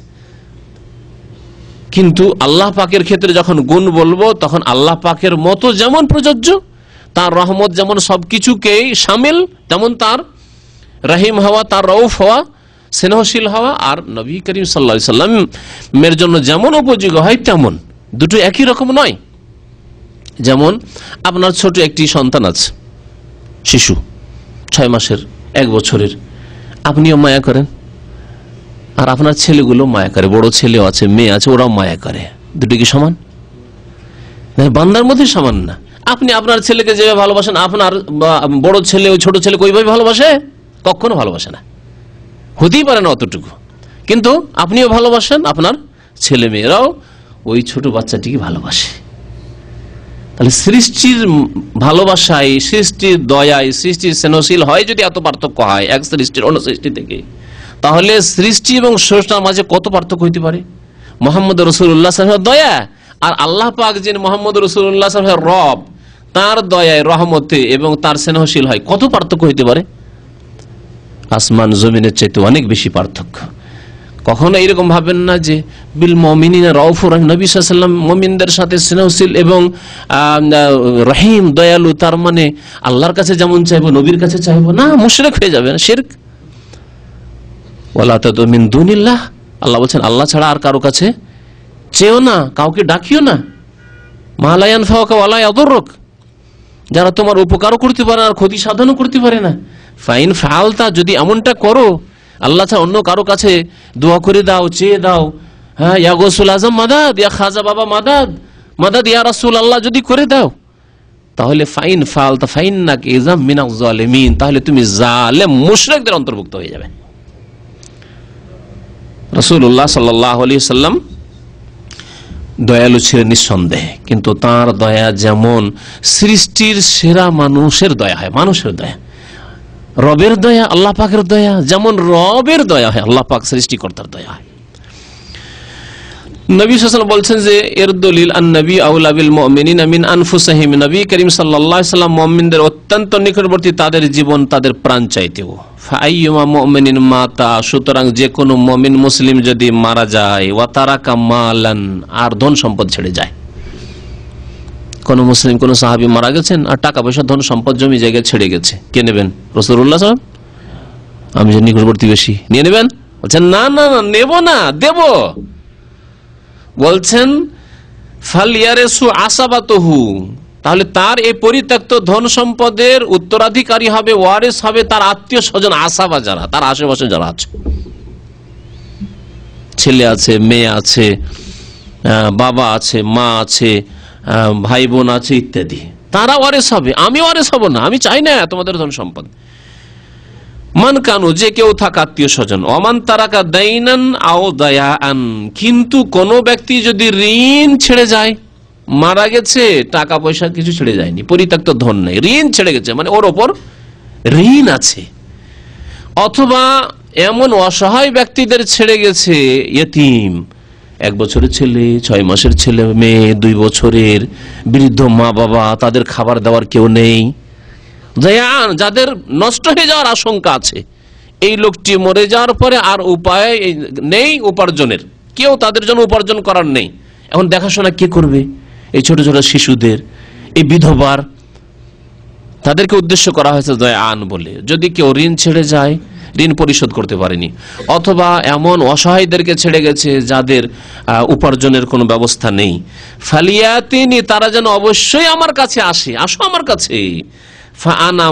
কিন্তু আল্লাহ পাকের ক্ষেত্রে যখন গুণ বলব, তখন আল্লাহ পাকের মতো যেমন প্রযোজ্য, তার রহমত যেমন সবকিছুকেই সামিল, তেমন তার রাহিম হওয়া, তার রৌফ হওয়া, স্নেহশীল হওয়া, আর নবী করিম সাল্লা সাল্লামের জন্য যেমন উপযোগী হয় তেমন। দুটো একই রকম নয়। যেমন আপনার ছোট একটি সন্তান আছে, শিশু, ছয় মাসের, এক বছরের। আপনিও মায়া করেন। আর আপনার ছেলেগুলো মায়া করে, বড় ছেলেও আছে, মেয়ে আছে, ওরাও মায়া করে। দুটি কি সমান? বান্দার মধ্যে সমান না। আপনি আপনার ছেলেকে যেভাবে ভালোবাসেন, আপনার বড় ছেলে ওই ছোট ছেলেকে ওইভাবে ভালোবাসে? কখনো ভালোবাসে না। হতেই পারে না অতটুকু। কিন্তু আপনিও ভালোবাসেন, আপনার ছেলে মেয়েরাও ওই ছোট বাচ্চাটিকে ভালোবাসে। তাহলে সৃষ্টির ভালোবাসায়, সৃষ্টির দয়ায়, সৃষ্টির স্নেহশীল হয় যদি এত পার্থক্য হয়, এক সৃষ্টির অন্য সৃষ্টি থেকে। তাহলে সৃষ্টি এবং স্রষ্টার মাঝে কত পার্থক্য হইতে পারে? মোহাম্মদ রসুল্লাহ সাহেবের দয়া আর আল্লাহ পাক যিনি মোহাম্মদ রসুল্লাহ সাহেবের রব, তার দয়ায়, রহমতে এবং তার স্নেহশীল হয়, কত পার্থক্য হইতে পারে? আসমান জমিনের চাইতে অনেক বেশি পার্থক্য। কখনো এইরকম ভাবেন না যে, বিল মমিনা রউফুর নবী সাল্লাম মমিনদের সাথে স্নেহশীল এবং রহিম, দয়ালু, তার মানে আল্লাহর কাছে যেমন চাইব, নবীর কাছে চাইব, না, মুশরেক হয়ে যাবে, না, শেরক। ওয়ালা মিন দুনিল্লাহ। আল্লাহ বলছেন, আল্লাহ ছাড়া আর কারও কাছে চেয়েও না, কাউকে ডাকিও না। মালায়ান ফাওয়াকা ওয়ালা ইয়াদুররুক। যারা তোমার উপকারও করতে পারে না, আর ক্ষতি সাধনও করতে পারে না। ফাইন ফালতা যদি এমনটা করো, আল্লাহ ছাড়া অন্য কারও কাছে দোয়া করে দাও, চেয়ে দাও। হ্যাঁ ইয়া গোসুল আজম, মাদাদ, ইয়া খাজা বাবা, মাদাদ মাদাদ, ইয়া রাসুল আল্লাহ যদি করে দাও, তাহলে ফাইন ফালতা ফাইন নাকি ইজাম মিনাক জালেমিন তাহলে তুমি জালেম মুশরেকদের অন্তর্ভুক্ত হয়ে যাবে। রসুল্লাহ সাল্লাহ আলী সাল্লাম দয়ালু ছিলেন নিঃসন্দেহে। কিন্তু তার দয়া যেমন সৃষ্টির সেরা মানুষের দয়া হয়, মানুষের দয়া। রবের দয়া, আল্লাহ পাকের দয়া, যেমন রবের দয়া হয়, আল্লাহ পাক সৃষ্টিকর্তার দয়া হয়। নবী সাল্লাম বলছেন যে, এর দলিল আন নবী আউলাবিল মুমিনিন আমিন আনফুসাহিম। নবী করিম আলাইহি সাল্লাম মুমিনদের অত্যন্ত নিকটবর্তী, তাদের জীবন তাদের প্রাণ চাইতেও। ফাইয়ুমা মুমিনিন মাতা, সুতরাং যে কোনো মুমিন মুসলিম যদি মারা যায়, ওয়া তারাকা মালান, আর ধন সম্পদ ছেড়ে যায়। কোন মুসলিম, কোন সাহাবী মারা গেছেন, আর টাকা পয়সা, ধন সম্পদ, জমি জায়গায় ছেড়ে গেছে। কে নেবেন? রসুল্লাহ সাল্লাম আমি যে নিকটবর্তী বেশি নিয়ে নেবেন? বলছেন, না না না, নেব না, দেব। বলছেন ফালিয়ারেসু আসাবাতহু। তাহলে তার এই পরিত্যক্ত ধন সম্পদের উত্তরাধিকারী হবে ওয়ারেস হবে তার আত্মীয় স্বজন, আসাবা যারা, তার আশেপাশে যারা আছে। ছেলে আছে, মেয়ে আছে বাবা আছে, মা আছে ভাই বোন আছে ইত্যাদি। তারা ওয়ারেস হবে, আমি ওয়ারেস হব না, আমি চাই না তোমাদের ধন সম্পদ। মান কানু, যে কেউ থাক আত্মীয় স্বজন অমান তারাকা দাইনান আও দয়ান কিন্তু কোন ব্যক্তি যদি ঋণ ছেড়ে যায় মারা গেছে, টাকা পয়সা কিছু ছেড়ে যায়নি, পরিত্যক্ত ধন নেই, ঋণ ছেড়ে গেছে মানে ওর ওপর ঋণ আছে। অথবা এমন অসহায় ব্যক্তিদের ছেড়ে গেছে, ইয়েতিম, এক বছরের ছেলে, ছয় মাসের ছেলে, মেয়ে, দুই বছরের বৃদ্ধ মা বাবা তাদের খাবার দেওয়ার কেউ নেই। যাদের নষ্ট হয়ে যাওয়ার আশঙ্কা আছে, এই লোকটি মরে যাওয়ার পরে আর উপায় নেই উপার্জনের। কেউ তাদের জন্য উপার্জন করার নেই। এখন দেখাশোনা কে করবে? এই ছোট ছোট শিশুদের, এই বিধবার, তাদেরকে উদ্দেশ্য করা হয়েছে আন বলে। যদি কেউ ঋণ ছেড়ে যায়, ঋণ পরিশোধ করতে পারেনি। অথবা এমন অসহায়দেরকে ছেড়ে গেছে যাদের উপার্জনের কোনো ব্যবস্থা নেই। ফালিয়াতিনি, তারা যেন অবশ্যই আমার কাছে আসে। আসো আমার কাছে।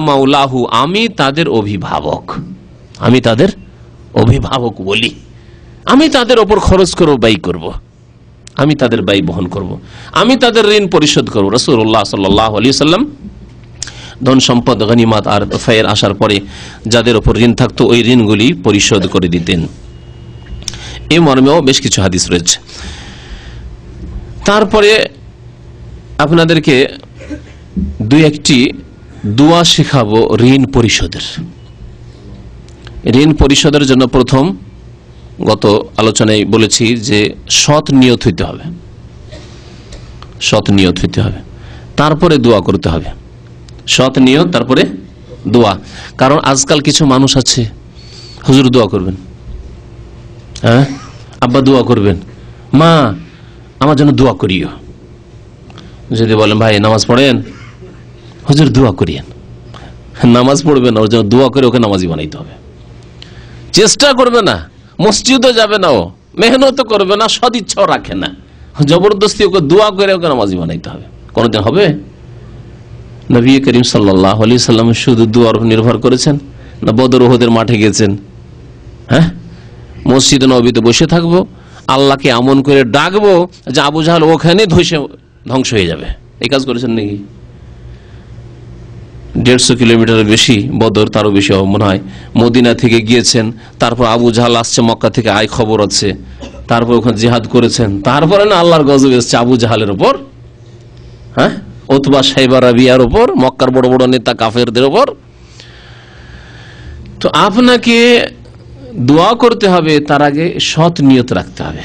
মাওলাহু, আমি তাদের অভিভাবক। আমি তাদের অভিভাবক বলি। আমি তাদের ওপর খরচ করব, ব্যয় করব। আমি তাদের ব্যয় বহন করব। আমি তাদের ঋণ পরিশোধ করব। রসুল্লাহ সাল্লাহ আলী সাল্লাম ধন সম্পদ, গনিমাত আর ফায়ের আসার পরে যাদের ওপর ঋণ থাকতো, ওই ঋণগুলি পরিশোধ করে দিতেন। এই মর্মেও বেশ কিছু হাদিস রয়েছে। তারপরে আপনাদেরকে দুই একটি দোয়া শেখাবো ঋণ পরিশোধের। ঋণ পরিশোধের জন্য প্রথম গত আলোচনায় বলেছি যে সৎ নিয়ত হইতে হবে। সৎ নিয়ত হইতে হবে। তারপরে দোয়া করতে হবে। সৎ নিয়ত, তারপরে দোয়া। কারণ আজকাল কিছু মানুষ আছে, হুজুর দোয়া করবেন। হ্যাঁ? আব্বা দোয়া করবেন। মা, আমার জন্য দোয়া করিও। যদি বলেন, ভাই, নামাজ পড়েন? হুজুর, দোয়া করিয়েন। নামাজ পড়বে না, ওর জন্য দোয়া করে ওকে নামাজি বানাইতে হবে। চেষ্টা করবে না। মসজিদও যাবে না ও। মেহনত করবে না, সদিচ্ছাও রাখে না। জবরদস্তি ওকে দোয়া করে ওকে নামাজি বানাইতে হবে। কোনোদিন হবে? নবী করিম সাল্লাহ আলি সাল্লাম শুধু দুয়ার নির্ভর করেছেন, না বদর ওহদের মাঠে গেছেন? হ্যাঁ? মসজিদ নবীতে বসে থাকব, আল্লাহকে আমন করে ডাকবো যে আবু জাহাল ওখানে ধসে ধ্বংস হয়ে যাবে। এই কাজ করেছেন নাকি? দেড়শো কিলোমিটারের বেশি বদর তারও বেশি মনে হয়। মদিনা থেকে গিয়েছেন, তারপর আবু জাহাল আসছে মক্কা থেকে, আয় খবর আছে। তারপর ওখানে জিহাদ করেছেন। তারপরে না আল্লাহর গজব এসছে আবু জাহালের ওপর হ্যাঁ? অথবা সাইবার রাবিয়ার ওপর মক্কার বড় বড় নেতা কাফেরদের ওপর তো আপনাকে দোয়া করতে হবে, তার আগে সৎ নিয়ত রাখতে হবে।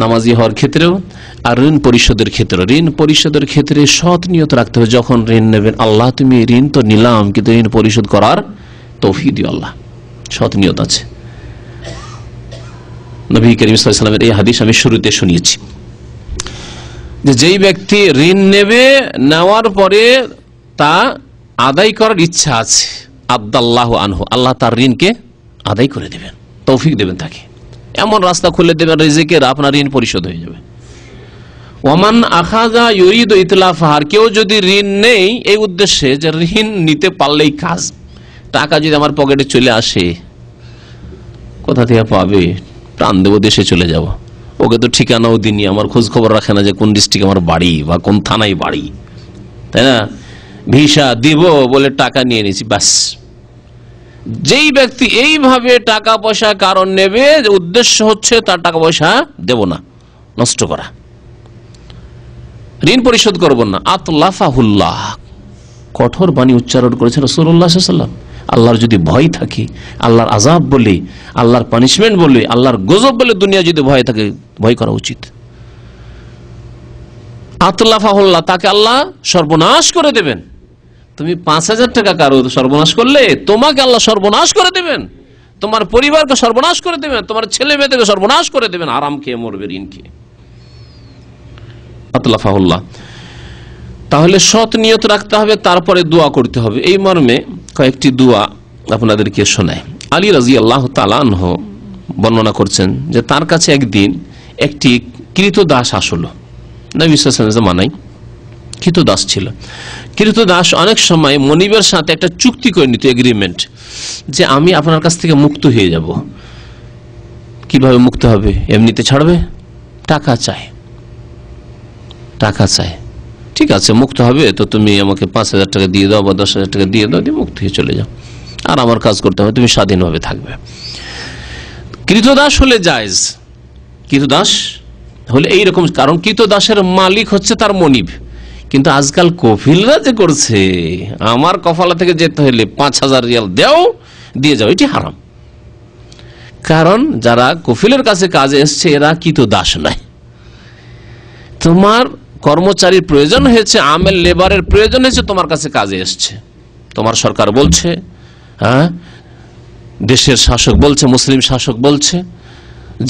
নামাজি হওয়ার ক্ষেত্রেও আর ঋণ পরিশোধের ক্ষেত্রে ঋণ পরিশোধের ক্ষেত্রে সৎ নিয়ত রাখতে হবে। যখন ঋণ নেবেন, আল্লাহ তুমি ঋণ তো নিলাম, কিন্তু ঋণ পরিশোধ করার তৌফিক দিও আল্লাহ। সৎ নিয়ত আছে। নবী করিম সাল্লামের এই হাদিস আমি শুরুতে শুনিয়েছি। যে যেই ব্যক্তি ঋণ নেবে, নেওয়ার পরে তা আদায় করার ইচ্ছা আছে। আব্দাল্লাহ আনহু। আল্লাহ তার ঋণকে আদায় করে দেবেন, তৌফিক দেবেন তাকে। এমন রাস্তা খুলে দেবেন, রিজিকের আপনার ঋণ পরিশোধ হয়ে যাবে। ওমান আখাজা ইউরিদ ইতলাফাহার কেউ যদি ঋণ নেই, এই উদ্দেশ্যে যে ঋণ নিতে পারলেই কাজ। টাকা যদি আমার পকেটে চলে আসে, কোথা থেকে পাবে? প্রাণ দেবো, দেশে চলে যাব। ওকে তো ঠিকানাও দিনই আমার খোঁজ খবর রাখে না যে কোন ডিস্ট্রিক্ট আমার বাড়ি বা কোন থানায় বাড়ি। তাই না? ভিসা দিব বলে টাকা নিয়ে নিয়েছি, ব্যাস। যেই ব্যক্তি এইভাবে টাকা পয়সা কারণ নেবে, উদ্দেশ্য হচ্ছে তার টাকা পয়সা দেব না, নষ্ট করা। ঋণ পরিশোধ করব না। আতলাফাহুল্লাহ। কঠোর বাণী উচ্চারণ করেছেন রসুল্লাহ সাল্লাম আল্লাহর যদি ভয় থাকে, আল্লাহর আজাব বলে, আল্লাহর পানিশমেন্ট বলে, আল্লাহর গজব বলে দুনিয়া যদি ভয় থাকে, ভয় করা উচিত। আতলাফাহুল্লাহ, তাকে আল্লাহ সর্বনাশ করে দেবেন। তুমি পাঁচ হাজার টাকা কারও সর্বনাশ করলে তোমাকে আল্লাহ সর্বনাশ করে দেবেন। তোমার পরিবারকে সর্বনাশ করে দেবেন, তোমার ছেলে মেয়েদেরকে সর্বনাশ করে দেবেন, আরাম খেয়ে মরবে, ঋণ খেয়ে। তাহলে সৎ নিয়ত রাখতে হবে, তারপরে দোয়া করতে হবে। এই মর্মে কয়েকটি দোয়া আপনাদেরকে শোনায় আলী রাজি আল্লাহ তালানহ বর্ণনা করছেন যে, তার কাছে একদিন একটি কৃত দাস আসলো। নবী মানাই কৃত দাস ছিল। কৃত দাস অনেক সময় মনিবের সাথে একটা চুক্তি করে নিত এগ্রিমেন্ট যে আমি আপনার কাছ থেকে মুক্ত হয়ে যাব। কীভাবে মুক্ত হবে? এমনিতে ছাড়বে? টাকা চায়। টাকা চায়। ঠিক আছে, মুক্ত হবে, তো তুমি আমাকে পাঁচ হাজার টাকা দিয়ে দাও বা দশ হাজার টাকা দিয়ে দাও, দিয়ে মুক্ত হয়ে চলে যাও। আর আমার কাজ করতে হবে, তুমি স্বাধীনভাবে থাকবে। কৃতদাস হলে জায়জ। কৃতদাস হলে এইরকম, কারণ কৃতদাসের মালিক হচ্ছে তার মনিব। কিন্তু আজকাল কফিলরা যে করছে, আমার কফালা থেকে যেতে হলে পাঁচ হাজার রিয়াল দেও, দিয়ে যাও, এটি হারাম। কারণ যারা কফিলের কাছে কাজে এসছে, এরা কি তো দাস নয় তোমার কর্মচারীর প্রয়োজন হয়েছে আমের লেবারের প্রয়োজন হয়েছে, তোমার কাছে কাজে এসছে। তোমার সরকার বলছে হ্যাঁ? দেশের শাসক বলছে, মুসলিম শাসক বলছে,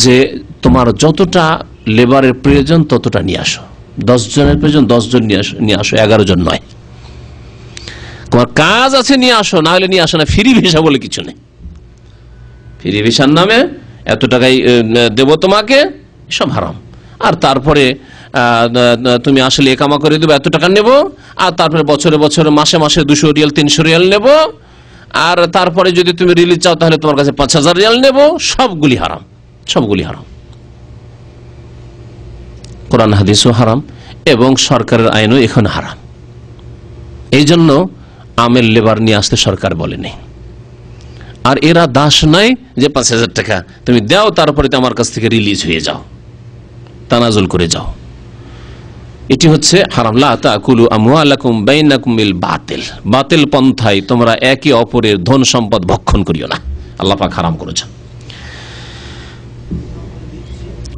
যে তোমার যতটা লেবারের প্রয়োজন, ততটা নিয়ে আসো। দশ জনের প্রয়োজন, দশ জন নিয়ে আসো এগারো জন নয়। তোমার কাজ আছে, নিয়ে আসো, না হলে নিয়ে আসো না, ফ্রি ভিসা বলে কিছু নেই। ফ্রি ভিসার নামে এত টাকাই দেব তোমাকে সব হারাম। আর তারপরে তুমি আসলে একামা করে দেবো, এত টাকা নেব, আর তারপরে বছরে বছরে, মাসে মাসে দুশো রিয়াল, তিনশো রিয়াল নেব, আর তারপরে যদি তুমি রিলিজ চাও, তাহলে তোমার কাছে পাঁচ হাজার রিয়াল নেব, সবগুলি হারাম সবগুলি হারাম। কোরআন হাদিসও হারাম এবং সরকারের আইনও এখন হারাম। এই জন্য আমের লেবার নিয়ে আসতে সরকার বলেনি। আর এরা দাস নয় যে পাঁচ হাজার টাকা তুমি দাও, তারপরে আমার কাছ থেকে রিলিজ হয়ে যাও। তানাজুল করে যাও। এটি হচ্ছে বাইনাকুমিল বাতিল। বাতিল পন্থায় তোমরা একে অপরের ধন সম্পদ ভক্ষণ করিও না। আল্লাহ পাক হারাম করেছেন।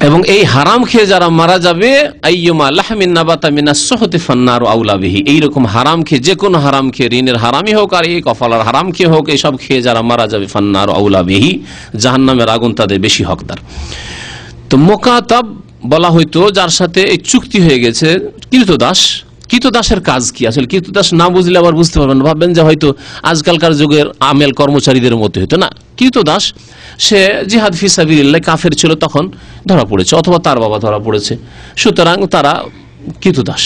এবং এই হারাম খেয়ে যারা মারা যাবে এইরকম হারাম খেয়ে, যে কোনো হারাম খেয়ে, ঋণের হারামই হোক আর এই কফলার হারাম খেয়ে হোক এইসব খেয়ে যারা মারা যাবে, ফান্নার আউলাবিহি জাহান্নামের আগুন তাদের বেশি হকদার। তো মোকাতাব বলা হইতো, যার সাথে এই চুক্তি হয়ে গেছে কৃতদাস কৃতদাসের কাজ কি? আসলে কৃতদাস না বুঝলে আবার বুঝতে পারবেন ভাববেন যে হয়তো আজকালকার যুগের আমেল কর্মচারীদের মধ্যে হইতো না কৃতদাস সে জিহাদ ফিসাবিল্লা কাফের ছিল তখন, ধরা পড়েছে, অথবা তার বাবা ধরা পড়েছে। সুতরাং তারা কৃতদাস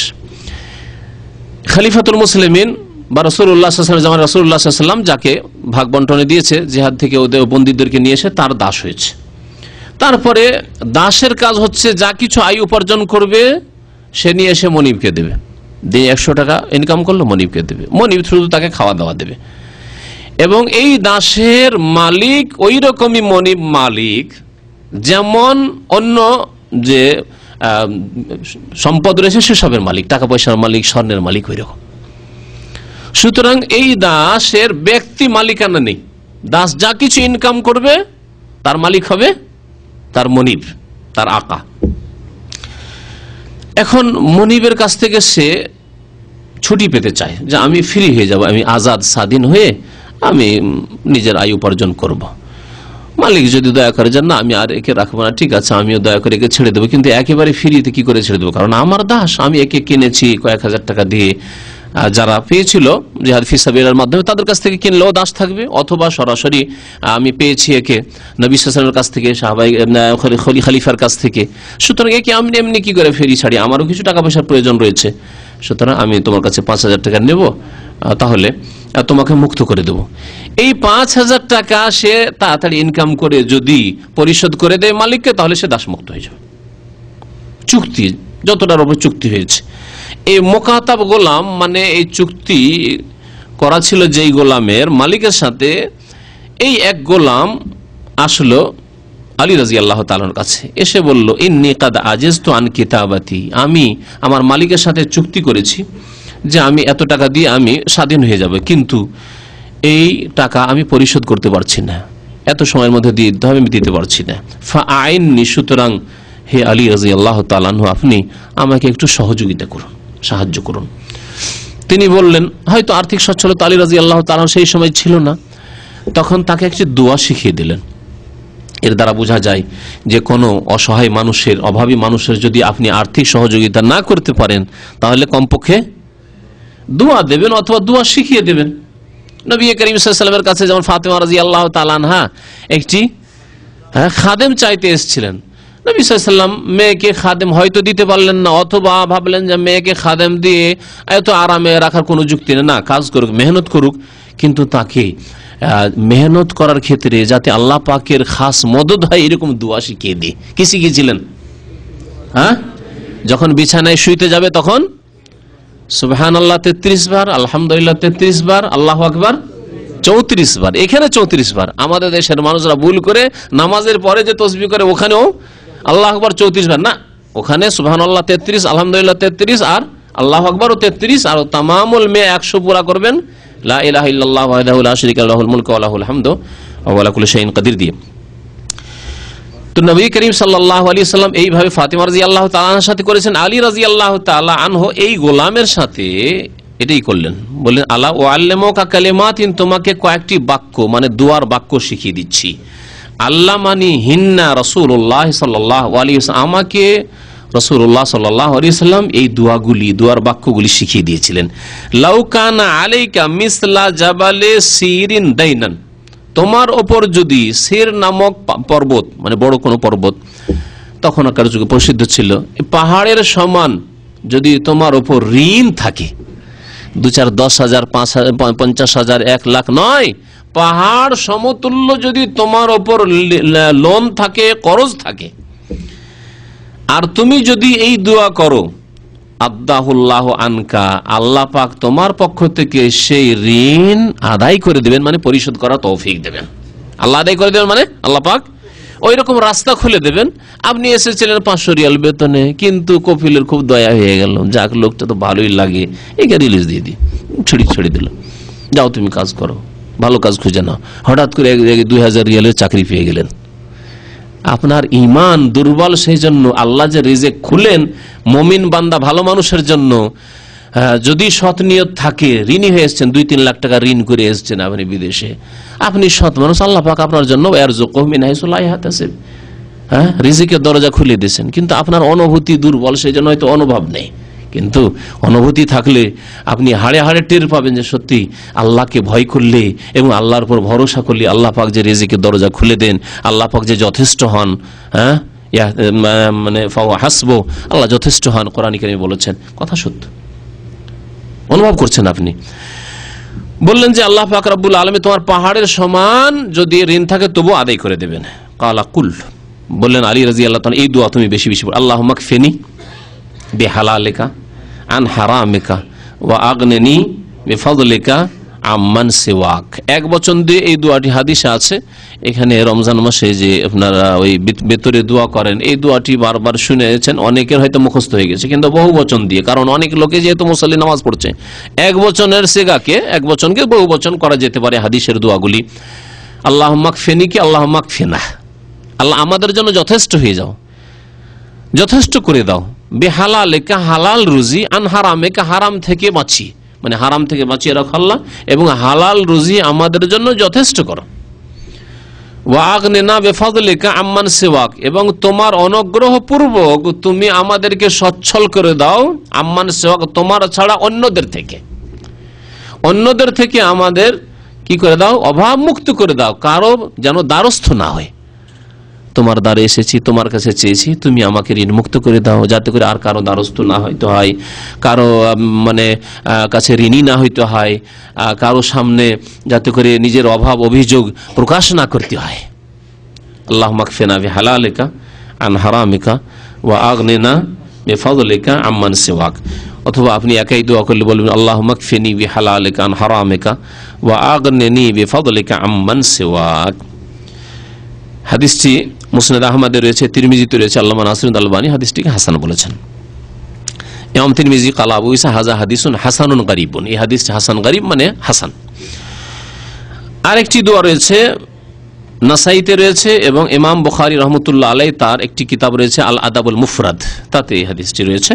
খালিফাতুল মুসলিমিন বা রসুল্লাহ যেমন রসুল্লাহ সাল্লাম যাকে ভাগ বন্টনে দিয়েছে, জিহাদ থেকে ওদের বন্দীদেরকে নিয়ে এসে তার দাস হয়েছে। তারপরে দাসের কাজ হচ্ছে যা কিছু আয় উপার্জন করবে, সে নিয়ে এসে মনিবকে দেবে। দিয়ে একশো টাকা ইনকাম করল, মনিবকে দেবে। মনিব শুধু তাকে খাওয়া দাওয়া দেবে। এবং এই দাসের মালিক ওই রকমই মনিব মালিক, যেমন অন্য যে সম্পদ রয়েছে সেসবের মালিক টাকা পয়সার মালিক, স্বর্ণের মালিক ওই রকম সুতরাং এই দাসের ব্যক্তি মালিকানা নেই। দাস যা কিছু ইনকাম করবে, তার মালিক হবে তার মনিব, তার আকা। এখন মনিবের কাছ থেকে সে ছুটি পেতে চায় যে আমি ফ্রি হয়ে যাব, আমি আজাদ স্বাধীন হয়ে আমি নিজের আয় উপার্জন করব। মালিক যদি দয়া করে যান না, আমি আর একে রাখব না, ঠিক আছে, আমিও দয়া করে একে ছেড়ে দেবো। কিন্তু একেবারে ফ্রিতে কি করে ছেড়ে দেবো? কারণ আমার দাস, আমি একে কিনেছি কয়েক হাজার টাকা দিয়ে। যারা পেয়েছিল জিহাদ ফিসাবিলের মাধ্যমে, তাদের কাছ থেকে কিনলেও দাস থাকবে, অথবা সরাসরি আমি পেয়েছি একে নবী কাছ থেকে, সাহাবাই খলি খালিফার কাছ থেকে। সুতরাং একে আমি এমনি কি করে ফেরি ছাড়ি? আমারও কিছু টাকা পয়সার প্রয়োজন রয়েছে। সুতরাং আমি তোমার কাছে পাঁচ হাজার টাকা নেব। তাহলে তোমাকে মুক্ত করে দেব। এই পাঁচ হাজার টাকা সে তাড়াতাড়ি ইনকাম করে যদি পরিশোধ করে দেয় মালিককে, তাহলে সে দাসমুক্ত হয়ে যাবে। চুক্তি, যতটার উপর চুক্তি হয়েছে। এই মোকাতাব গোলাম মানে এই চুক্তি করা ছিল যেই গোলামের মালিকের সাথে, এই এক গোলাম আসলো আলী রাজি আল্লাহ তালার কাছে। এসে বলল, ইন্নি কাদ আজেজ তো আন কিতাবাতি। আমি আমার মালিকের সাথে চুক্তি করেছি। যে আমি এত টাকা দিয়ে আমি স্বাধীন হয়ে যাব, কিন্তু এই টাকা আমি পরিশোধ করতে পারছি না। এত সময়ের মধ্যে দিয়ে দিতে হবে, আমি দিতে পারছি না। ফা আইননি সুতরাং হে আলী রাজি আল্লাহ তালানহু আপনি আমাকে একটু সহযোগিতা করুন, সাহায্য করুন। তিনি বললেন, হয়তো আর্থিক সচ্ছলতা আলী রাজি আল্লাহ তালান সেই সময় ছিল না। তখন তাকে একটি দোয়া শিখিয়ে দিলেন। এর দ্বারা বোঝা যায় যে কোনো অসহায় মানুষের, অভাবী মানুষের যদি আপনি আর্থিক সহযোগিতা না করতে পারেন, তাহলে কমপক্ষে দোয়া দেবেন অথবা দোয়া শিখিয়ে দেবেন। নবী করিম কাছে যেমন ফাতেমা রাজি আল্লাহ তালানহা একটি হ্যাঁ, খাদেম চাইতে এসেছিলেন। নবী মেয়েকে খাদেম হয়তো দিতে পারলেন না অথবা ভাবলেন যে মেয়েকে খাদেম দিয়ে এত আরামে রাখার কোনো যুক্তি না কাজ করুক মেহনত করুক কিন্তু তাকে মেহনত করার ক্ষেত্রে যাতে আল্লাহ পাকের খাস মদত হয় এরকম দোয়া শিখিয়ে দিই কি শিখিয়েছিলেন? হ্যাঁ? যখন বিছানায় শুইতে যাবে তখন সুবহান আল্লাহ তেত্রিশ বার, আলহামদুলিল্লাহ তেত্রিশ বার, আল্লাহ আকবার চৌত্রিশ বার। এখানে চৌত্রিশ বার। আমাদের দেশের মানুষরা ভুল করে নামাজের পরে যে তসবি করে ওখানেও আল্লাহ আকবার চৌত্রিশ বার না। ওখানে সুবহান আল্লাহ তেত্রিশ, আলহামদুলিল্লাহ তেত্রিশ আর আল্লাহ আকবর ও তেত্রিশ আর তামামুল মেয়ে একশো পুরা করবেন। লা ইলাহা ইল্লাল্লাহ ওয়াহদাহু লা শারীকা লাহু আল মুলকু ওয়া লাহুল হামদু ওয়া আলা কুল্লি শাইইন কাদির দিয়ে। তো নবী করিম সাল্লাহ আলী সাল্লাম এইভাবে ফাতিমা রাজি আল্লাহ তালার সাথে করেছেন, আলী রাজি আল্লাহ তালা আনহ এই গোলামের সাথে এটাই করলেন। বললেন আল্লাহ ও আল্লেমকা কালেমাতিন, তোমাকে কয়েকটি বাক্য মানে দুয়ার বাক্য শিখিয়ে দিচ্ছি। আল্লাহ মানি হিন্না রসুল্লাহ সাল্লাহ আলী আমাকে রসুল্লাহ সাল্লাহ আলী সাল্লাম এই দোয়াগুলি, দুয়ার বাক্যগুলি শিখিয়ে দিয়েছিলেন। লাউকানা আলাইকা মিসলা জাবালে সিরিন দাইনান তোমার ওপর যদি সের নামক পর্বত মানে বড় কোনো পর্বত তখনকার যুগে প্রসিদ্ধ ছিল পাহাড়ের সমান যদি তোমার ওপর ঋণ থাকে, দু চার দশ হাজার, পাঁচ হাজার পঞ্চাশ হাজার, এক লাখ নয়, পাহাড় সমতুল্য যদি তোমার ওপর লোন থাকে, করজ থাকে, আর তুমি যদি এই দোয়া করো আব্দাহুল্লাহ আনকা, আল্লাহ পাক তোমার পক্ষ থেকে সেই ঋণ আদায় করে দেবেন মানে পরিশোধ করা তৌফিক দেবেন। আল্লাহ আদায় করে দেবেন মানে? আল্লাহ পাক ওই রকম রাস্তা খুলে দেবেন। আপনি এসেছিলেন পাঁচশো রিয়াল বেতনে, কিন্তু কপিলের খুব দয়া হয়ে গেল। যাক, লোকটা তো ভালোই লাগে। একে রিলিজ দিয়ে দিই ছেড়ে ছেড়ে দিল। যাও তুমি কাজ করো। ভালো কাজ খুঁজে নাও। হঠাৎ করে এক জায়গায় দুই হাজার রিয়ালের চাকরি পেয়ে গেলেন। আপনার ইমান দুর্বল সেই জন্য আল্লাহ যে রিজেক খুলেন, মমিন বান্দা ভালো মানুষের জন্য যদি সৎ নিয়ত থাকে, ঋণী হয়ে এসছেন, দুই তিন লাখ টাকা ঋণ করে এসছেন আপনি বিদেশে। আপনি সৎ মানুষ, আল্লাহ পাক আপনার জন্য হ্যাঁ রিজিকের দরজা খুলে দিয়েছেন, কিন্তু আপনার অনুভূতি দুর্বল সেই জন্য হয়তো অনুভব নেই। কিন্তু অনুভূতি থাকলে আপনি হাড়ে হাড়ে টের পাবেন যে সত্যি আল্লাহকে ভয় করলে এবং আল্লাহর উপর ভরসা করলে আল্লাহ পাক যে রেজিকের দরজা খুলে দেন, আল্লাহ পাক যে যথেষ্ট হন হ্যাঁ? মানে হাসবো, আল্লাহ যথেষ্ট হন, কোরআন কারিমে বলেছেন। কথা সত্য। অনুভব করছেন আপনি। বললেন যে আল্লাহ পাক রব্বুল আলমে তোমার পাহাড়ের সমান যদি ঋণ থাকে তবু আদায় করে দেবেন। কালা কুল। বললেন আলী রাজি আল্লাহ এই দোয়া তুমি বেশি বেশি। আল্লাহ ফেনি বে হালালেকা আন হারামেকা ওয়া আগনেনি বে ফদলেকা আম্মান সেওয়াক। এক বচন দিয়ে এই দোয়াটি হাদিসে আছে, এখানে রমজান মাসে যে আপনারা ওই বেতরে দোয়া করেন, এই দোয়াটি বারবার শুনেছেন, অনেকের হয়তো মুখস্থ হয়ে গেছে, কিন্তু বহু বচন দিয়ে, কারণ অনেক লোকে যেহেতু মুসল্লি নামাজ পড়ছে, এক বচনের সেগাকে, এক বচনকে বহু বচন করা যেতে পারে হাদিসের দোয়াগুলি। আল্লাহ মাক ফেনিকে আল্লাহ মাক ফেনা আল্লাহ আমাদের জন্য যথেষ্ট হয়ে যাও, যথেষ্ট করে দাও। বেহালালেকা হালাল রুজি আন হারামেকা হারাম থেকে বাঁচি। মানে হারাম থেকে বাঁচিয়ে রাখো এবং হালাল রুজি আমাদের জন্য যথেষ্ট করো। ওয়াগনেনা বেফাদলেকা আম্মান সেওয়াক, এবং তোমার অনুগ্রহ পূর্বক তুমি আমাদেরকে সচ্ছল করে দাও আম্মান সেওয়াক তোমার ছাড়া অন্যদের থেকে। অন্যদের থেকে আমাদের কি করে দাও? অভাব মুক্ত করে দাও, কারও যেন দ্বারস্থ না হয়। তোমার দ্বারে এসেছি, তোমার কাছে চেয়েছি, তুমি আমাকে ঋণ মুক্ত করে দাও, যাতে করে আর কারও দ্বারস্থ না হইতে হয়, কারও মানে কাছে ঋণী না হইতে হয় কারও সামনে যাতে করে নিজের অভাব, অভিযোগ প্রকাশ না করতে হয়। আল্লাহ মাকফেনা বি হালালিকা আন হারামিকা, ওয়া আগনেনা বে ফজলিকা আম্মান সেওয়াক। অথবা আপনি একাই দোয়া করলে বলবেন আল্লাহ মাকফেনি বি হালালিকা আন হারামিকা, ওয়া আগনেনি বে ফজলিকা আম্মান সেওয়াক। হাদিসটি মুসনাদ আহমদে রয়েছে, তিরমিজিতে রয়েছে আল্লাহ নাসরুদ আলবানী হাদিসটিকে হাসান বলেছেন। এম তিরমিজি, কালা আবু ইসা হাজা হাদিসুন হাসানুন গরিবুন। এই হাদিসটি হাসান গরিব মানে হাসান। আরেকটি দোয়া রয়েছে, নাসাইতে রয়েছে এবং ইমাম বখারি রহমতুল্লাহ আলাই তার একটি কিতাব রয়েছে, আল আদাবুল মুফরাদ। তাতে এই হাদিসটি রয়েছে।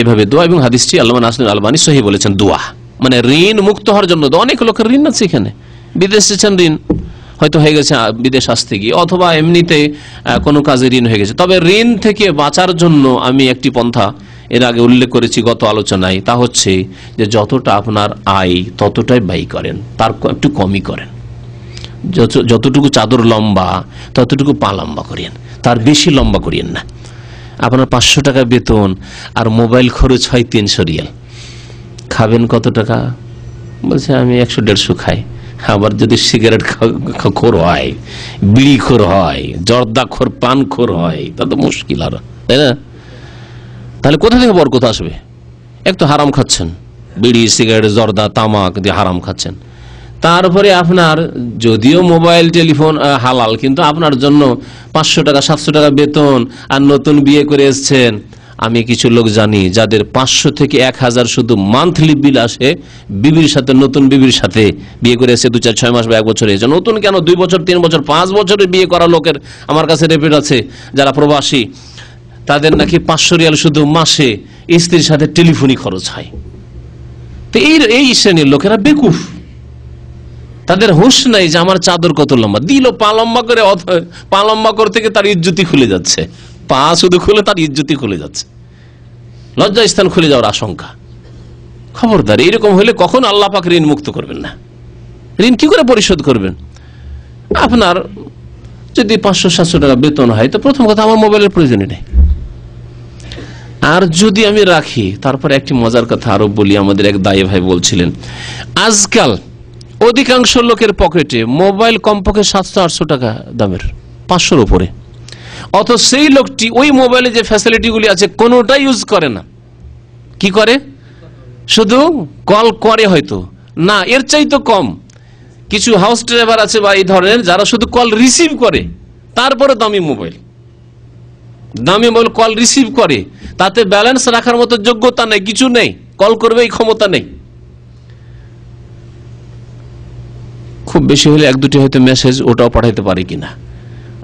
এভাবে দোয়া এবং হাদিসটি আল্লাহ নাসরুল আলবানী সহি বলেছেন, দোয়া। মানে ঋণ মুক্ত হওয়ার জন্য অনেক লোকের ঋণ আছে এখানে। বিদেশ ঋণ। হয়তো হয়ে গেছে বিদেশ আসতে গিয়ে, অথবা এমনিতে কোনো কাজে ঋণ হয়ে গেছে। তবে ঋণ থেকে বাঁচার জন্য আমি একটি পন্থা এর আগে উল্লেখ করেছি গত আলোচনায়। তা হচ্ছে যে যতটা আপনার আয়, ততটাই ব্যয় করেন, তার একটু কমই করেন। যত- যতটুকু চাদর লম্বা, ততটুকু পা লম্বা করিয়েন, তার বেশি লম্বা করিয়েন না। আপনার পাঁচশো টাকা বেতন আর মোবাইল খরচ হয় তিনশো রিয়াল। খাবেন কত টাকা? বলছে আমি একশো দেড়শো খাই। আবার যদি সিগারেট খোর হয়, বিড়ি খোর হয়, জর্দা খোর, পান খোর হয়, তা তো মুশকিল আর। তাই না? তাহলে কোথা থেকে বরকত আসবে? এক তো হারাম খাচ্ছেন। বিড়ি, সিগারেট, জর্দা, তামাক দিয়ে হারাম খাচ্ছেন। তারপরে আপনার, যদিও মোবাইল, টেলিফোন হালাল, কিন্তু আপনার জন্য পাঁচশো টাকা, সাতশো টাকা বেতন, আর নতুন বিয়ে করে এসছেন। আমি কিছু লোক জানি যাদের পাঁচশো থেকে এক হাজার শুধু মান্থলি বিল আসে, বিবির সাথে, নতুন বিবির সাথে বিয়ে করে এসে দু চার ছয় মাস বা এক বছর হয়েছে নতুন কেন দুই বছর, তিন বছর, পাঁচ বছরের বিয়ে করা লোকের আমার কাছে রেপিড আছে, যারা প্রবাসী, তাদের নাকি পাঁচশো রিয়াল শুধু মাসে স্ত্রীর সাথে টেলিফোনই খরচ হয়। তো এই এই শ্রেণির লোকেরা বেকুফ। তাদের হুঁশ নাই যে আমার চাদর কত লম্বা। দিল পা লম্বা করে পা লম্বা করতে গিয়ে তার ইজ্জতি খুলে যাচ্ছে। পা শুধু খুলে তার ইজ্জতি খুলে যাচ্ছে। লজ্জা স্থান খুলে যাওয়ার আশঙ্কা। খবরদার, এইরকম হলে কখন আল্লাহ পাক ঋণ মুক্ত করবেন না? ঋণ কি করে পরিশোধ করবেন? আপনার যদি পাঁচশো, সাতশো টাকা বেতন হয়, তো প্রথম কথা আমার মোবাইলের প্রয়োজনই নেই। আর যদি আমি রাখি, তারপরে একটি মজার কথা আরও বলি, আমাদের এক দায়ী ভাই বলছিলেন, আজকাল অধিকাংশ লোকের পকেটে মোবাইল কমপক্ষে সাতশো, আটশো টাকা দামের, পাঁচশোর উপরে। অথচ সেই লোকটি ওই মোবাইলে যে ফ্যাসিলিটিগুলি আছে কোনোটাই ইউজ করে না। কি করে? শুধু কল করে হয়তো। না, এর চাইতো কম। কিছু হাউস ড্রাইভার আছে বা এই ধরনের, যারা শুধু কল রিসিভ করে। তারপরে দামি মোবাইল দামি মোবাইল কল রিসিভ করে। তাতে ব্যালেন্স রাখার মতো যোগ্যতা নেই, কিছু নেই। কল করবে, এই ক্ষমতা নেই। খুব বেশি হলে এক দুটি হয়তো মেসেজ ওটাও পাঠাইতে পারে কিনা।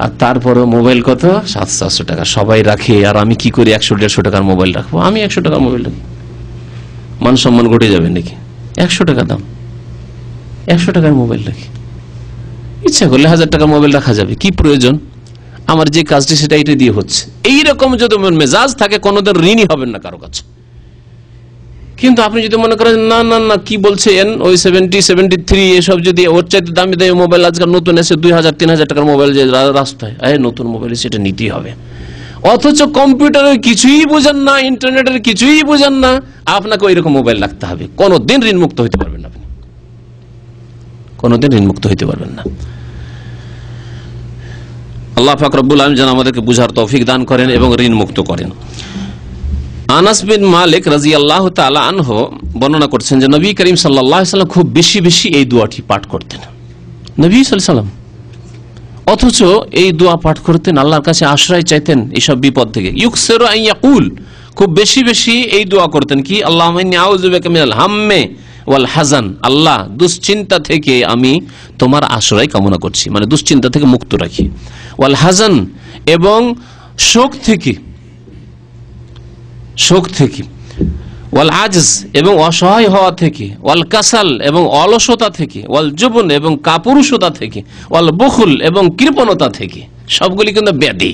আর তারপরে মোবাইল কত? সাত সাতশো টাকা। সবাই রাখে, আর আমি কি করি? একশো, দেড়শো টাকার মোবাইল রাখব। আমি একশো টাকার মোবাইল রাখব মান সম্মান ঘটে যাবে নাকি? একশো টাকা দাম একশো টাকার মোবাইল রাখি। ইচ্ছা করলে হাজার টাকার মোবাইল রাখা যাবে। কি প্রয়োজন? আমার যে কাজটি সেটা এটা দিয়ে হচ্ছে। এইরকম যদি মেজাজ থাকে, কোনোদিন ঋণই হবেন না কারও কাছে। কিন্তু আপনি যদি মনে করেন, না না না, কি বলছেন ওই সেভেন্টি সেভেন্টি থ্রি এসব যদি ওর চাইতে দামি দামি মোবাইল আজকাল নতুন এসে দুই হাজার, তিন হাজার টাকার মোবাইল যে রাস্তায় এই নতুন মোবাইল সেটা নিতেই হবে। অথচ কম্পিউটারের কিছুই বুঝেন না ইন্টারনেটের কিছুই বুঝেন না, আপনাকে ওই রকম মোবাইল রাখতে হবে। কোনোদিন ঋণ মুক্ত হইতে পারবেন না আপনি। কোনোদিন ঋণ মুক্ত হইতে পারবেন না। আল্লাহ ফাকরবুল আলম যেন আমাদেরকে বুঝার তৌফিক দান করেন এবং ঋণ মুক্ত করেন। আনাস বিন মালিক রাজি আল্লাহ আনহ বর্ণনা করছেন যে নবী করিম সাল্লাহ সাল্লাম খুব বেশি বেশি এই দোয়াটি পাঠ করতেন। নবী সাল্লাম। অথচ এই দোয়া পাঠ করতেন, আল্লাহর কাছে আশ্রয় চাইতেন এইসব বিপদ থেকে। ইউকসেরো আইয়াকুল খুব বেশি বেশি এই দোয়া করতেন কি আল্লাহ হাম্মে ওয়াল হাজান আল্লাহ, দুশ্চিন্তা থেকে আমি তোমার আশ্রয় কামনা করছি মানে দুশ্চিন্তা থেকে মুক্ত রাখি। ওয়াল হাজান এবং শোক থেকে শোক থেকে, ওয়াল আজ এবং অসহায় হওয়া থেকে, ওয়াল কাসাল এবং অলসতা থেকে, ওয়াল জুবন এবং কাপুরুষতা থেকে, ওয়াল বকুল এবং কৃপণতা থেকে, সবগুলি কিন্তু ব্যাধি।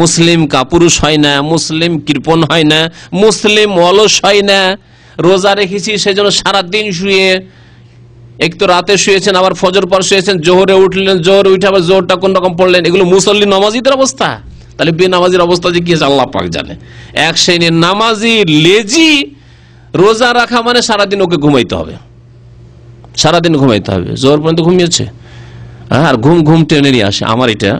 মুসলিম কাপুরুষ হয় না, মুসলিম কৃপণ হয় না, মুসলিম অলস হয় না। রোজা রেখেছি, সেজন্য সারাদিন শুয়ে, এক তো রাতে শুয়েছেন, আবার ফজর পর শুয়েছেন, জোহরে উঠলেন, জোহরে উঠে আবার জোহরটা কোন রকম পড়লেন, এগুলো মুসল্লি নামাজিদের অবস্থা। তাহলে বেনামাজির অবস্থা যে কি আছে, আল্লাহ পাক জানে। এক শ্রেণির নামাজি লেজি রোজা রাখা মানে সারাদিন ওকে ঘুমাইতে হবে। সারাদিন ঘুমাইতে হবে। জোর পর্যন্ত ঘুমিয়েছে? আর ঘুম ঘুম নিয়ে আসে। আমার এটা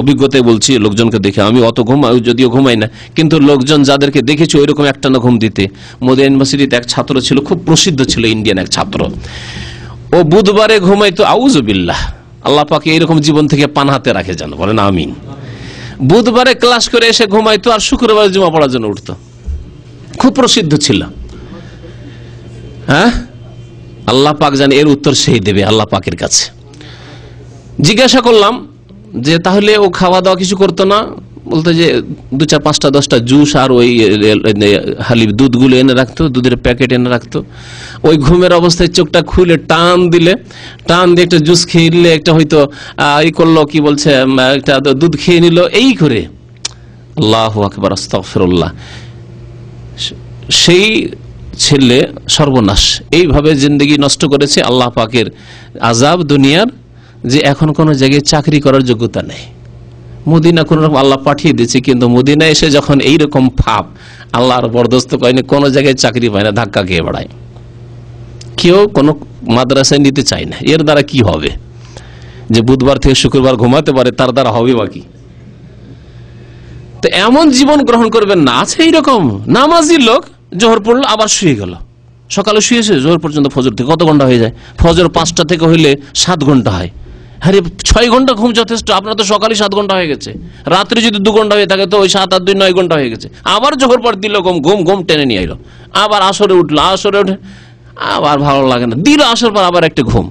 অভিজ্ঞতায় বলছি, লোকজনকে দেখে। আমি অত ঘুমাই যদিও ঘুমাই না, কিন্তু লোকজন যাদেরকে দেখেছি ওই রকম একটা না ঘুম দিতে। মোদী ইউনিভার্সিটিতে এক ছাত্র ছিল, খুব প্রসিদ্ধ ছিল ইন্ডিয়ান এক ছাত্র। ও বুধবারে ঘুমাইতো আউজবিল্লাহ আল্লাহ পাকে এইরকম জীবন থেকে পান হাতে রাখে যেন, বলেন আমিন। বুধবারে ক্লাস করে এসে ঘুমাইতো আর শুক্রবারে জমা পড়ার জন্য উঠত। খুব প্রসিদ্ধ ছিল। হ্যাঁ? আল্লাহ পাক জানে এর উত্তর সেই দেবে, আল্লাহ পাকের কাছে। জিজ্ঞাসা করলাম যে তাহলে ও খাওয়া দাওয়া কিছু করতো না? বলতো যে দু চার, পাঁচটা, দশটা জুস আর ওই হালিব দুধগুলো এনে রাখতো, দুধের প্যাকেট এনে রাখতো। ওই ঘুমের অবস্থায় চোখটা খুলে টান দিলে, টান দিয়ে একটা জুস খেয়ে নিলে একটা হয়তো এই করল, কি বলছে একটা দুধ খেয়ে নিল, এই করে। আল্লাহ আকবর আস্তফিরুল্লাহ সেই ছেলে সর্বনাশ। এইভাবে জিন্দগি নষ্ট করেছে আল্লাহ পাকের আজাব দুনিয়ার, যে এখন কোনো জায়গায় চাকরি করার যোগ্যতা নেই। মদিনা কোন রকম আল্লাহ পাঠিয়ে দিয়েছে, কিন্তু মদিনা এসে যখন এই রকম ফাপ আল্লাহর বরদস্ত করেনি, কোনো জায়গায় চাকরি পায় না, ধাক্কা খেয়ে বেড়ায়। কেউ কোনো মাদ্রাসায় নিতে চায় না। এর দ্বারা কি হবে? যে বুধবার থেকে শুক্রবার ঘুমাতে পারে, তার দ্বারা হবে বাকি তো এমন জীবন গ্রহণ করবেন না, আছে এইরকম। নামাজি লোক জোহর পড়ল, আবার শুয়ে গেল। সকালে শুয়েছে জোহর পর্যন্ত ফজর থেকে কত ঘণ্টা হয়ে যায়? ফজর পাঁচটা থেকে হইলে সাত ঘণ্টা হয়। আরে ছয় ঘণ্টা ঘুম যথেষ্ট, আপনার তো সকালে সাত ঘণ্টা হয়ে গেছে। রাত্রে যদি দু ঘণ্টা হয়ে থাকে তো ওই সাত আর দুই নয় ঘণ্টা হয়ে গেছে। আবার জোহর পর দিল ঘুম ঘুম ঘুম টেনে নিয়ে এলো। আবার আসরে উঠল, আসরে উঠে আবার ভালো লাগে না। দিল আসর পর আবার একটা ঘুম।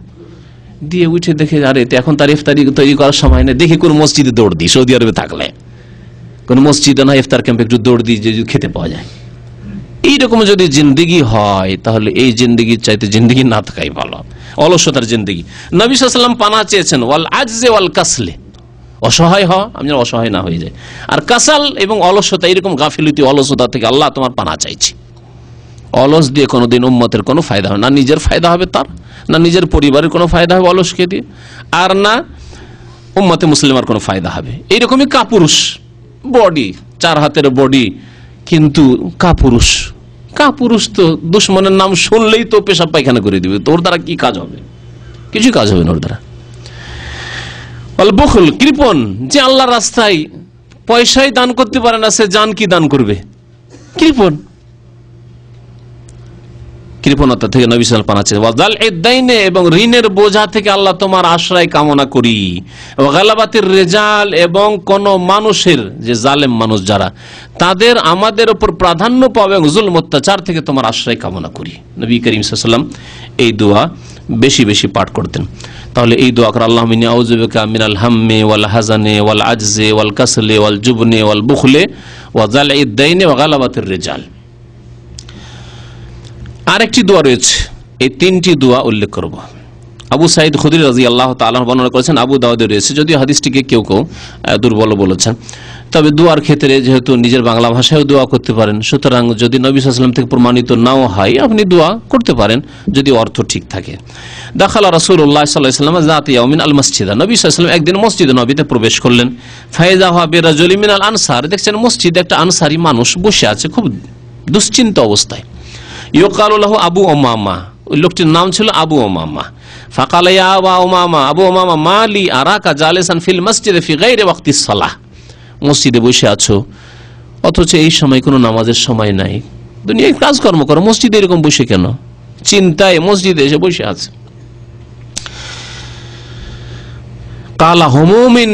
দিয়ে উঠে দেখে, আরে এখন তার ইফতারি তৈরি করার সময় নেই। দেখি কোন মসজিদে দৌড় দিই, সৌদি আরবে থাকলে। কোন মসজিদে না ইফতার ক্যাম্পে একটু দৌড় দিই, যে খেতে পাওয়া যায়। এইরকম যদি জিন্দিগি হয়, তাহলে এই জিন্দিগির চাইতে জিন্দিগি না থাকাই ভালো। অলসতার জিন্দিগি। নবী সাল্লাম পানা চেয়েছেন, ওয়াল আজে ওয়াল কাসলে। অসহায় হ, আমি যেন অসহায় না হয়ে যায় আর কাসাল এবং অলসতা এরকম গাফিলতি, অলসতা থেকে আল্লাহ তোমার পানা চাইছি। অলস দিয়ে কোনোদিন উম্মতের কোনো ফায়দা হবে না নিজের ফায়দা হবে তার, না নিজের পরিবারের কোনো ফায়দা হবে অলসকে দিয়ে। আর না উম্মতে মুসলিমার কোনো ফায়দা হবে। এইরকমই কাপুরুষ। বডি, চার হাতের বডি, কিন্তু কাপুরুষ। কাপুরুষ তো দুশ্মনের নাম শুনলেই তো পেশাব পায়খানা করে দিবে তোর দ্বারা কি কাজ হবে? কিছু কাজ হবে না ওর দ্বারা। বখল কৃপন, যে আল্লাহ রাস্তায় পয়সাই দান করতে পারে না, সে জান কি দান করবে? কৃপন। কৃপণতা থেকে নবী সাল পানাচ্ছে ওয়াজাল এদাইনে এবং ঋণের বোঝা থেকে আল্লাহ তোমার আশ্রয় কামনা করি। গালাবাতের রেজাল এবং কোন মানুষের, যে জালেম মানুষ যারা, তাদের আমাদের উপর প্রাধান্য পাবে এবং জুল অত্যাচার থেকে তোমার আশ্রয় কামনা করি। নবী করিম সাল্লাম এই দোয়া বেশি বেশি পাঠ করতেন। তাহলে এই দোয়া করে আল্লাহ মিনী আউজুবিকা মিনাল হাম্মে ওয়াল হাজানে ওয়াল আজজে ওয়াল কাসলে ওয়াল জুবনে ওয়াল বুখলে ওয়াজাল ইদ্দাইনে ওয়া গালাবাতের রেজাল। আরেকটি দোয়া রয়েছে। এই তিনটি দোয়া উল্লেখ করব। আবু সাইদ খুদির রাজি আল্লাহ তাল্লাহ বর্ণনা করেছেন, আবু দাউদে রয়েছে, যদিও হাদিসটিকে কেউ কেউ দুর্বল বলেছেন। তবে দোয়ার ক্ষেত্রে যেহেতু নিজের বাংলা ভাষায় দোয়া করতে পারেন, সুতরাং যদি নবী সাল্লাম থেকে প্রমাণিত নাও হয়, আপনি দোয়া করতে পারেন, যদি অর্থ ঠিক থাকে। দাখালা রাসুল্লাহ সাল্লাহাম জাতিয়ামিন আল মসজিদা নবী সাল্লাম একদিন মসজিদ নবীতে প্রবেশ করলেন। ফায়দা হবে রাজলিমিন আল আনসার। দেখছেন মসজিদে একটা আনসারি মানুষ বসে আছে, খুব দুশ্চিন্ত অবস্থায়। ইয়কালুল্লাহ আবু ওমামা। ওই লোকটির নাম ছিল আবু ওমামা। ফাকালাইয়া আবা ওমামা, আবু ওমামা মালি আরাকা জালেসান ফিল মসজিদে ফি গাইরে ওয়াক্তি সালাহ। মসজিদে বসে আছো। অথচ এই সময় কোনো নামাজের সময় নাই। দুনিয়ায় কাজকর্ম করো, মসজিদে এরকম বসে কেন? চিন্তায় মসজিদে এসে বসে আছে। কালা হোমোমিন,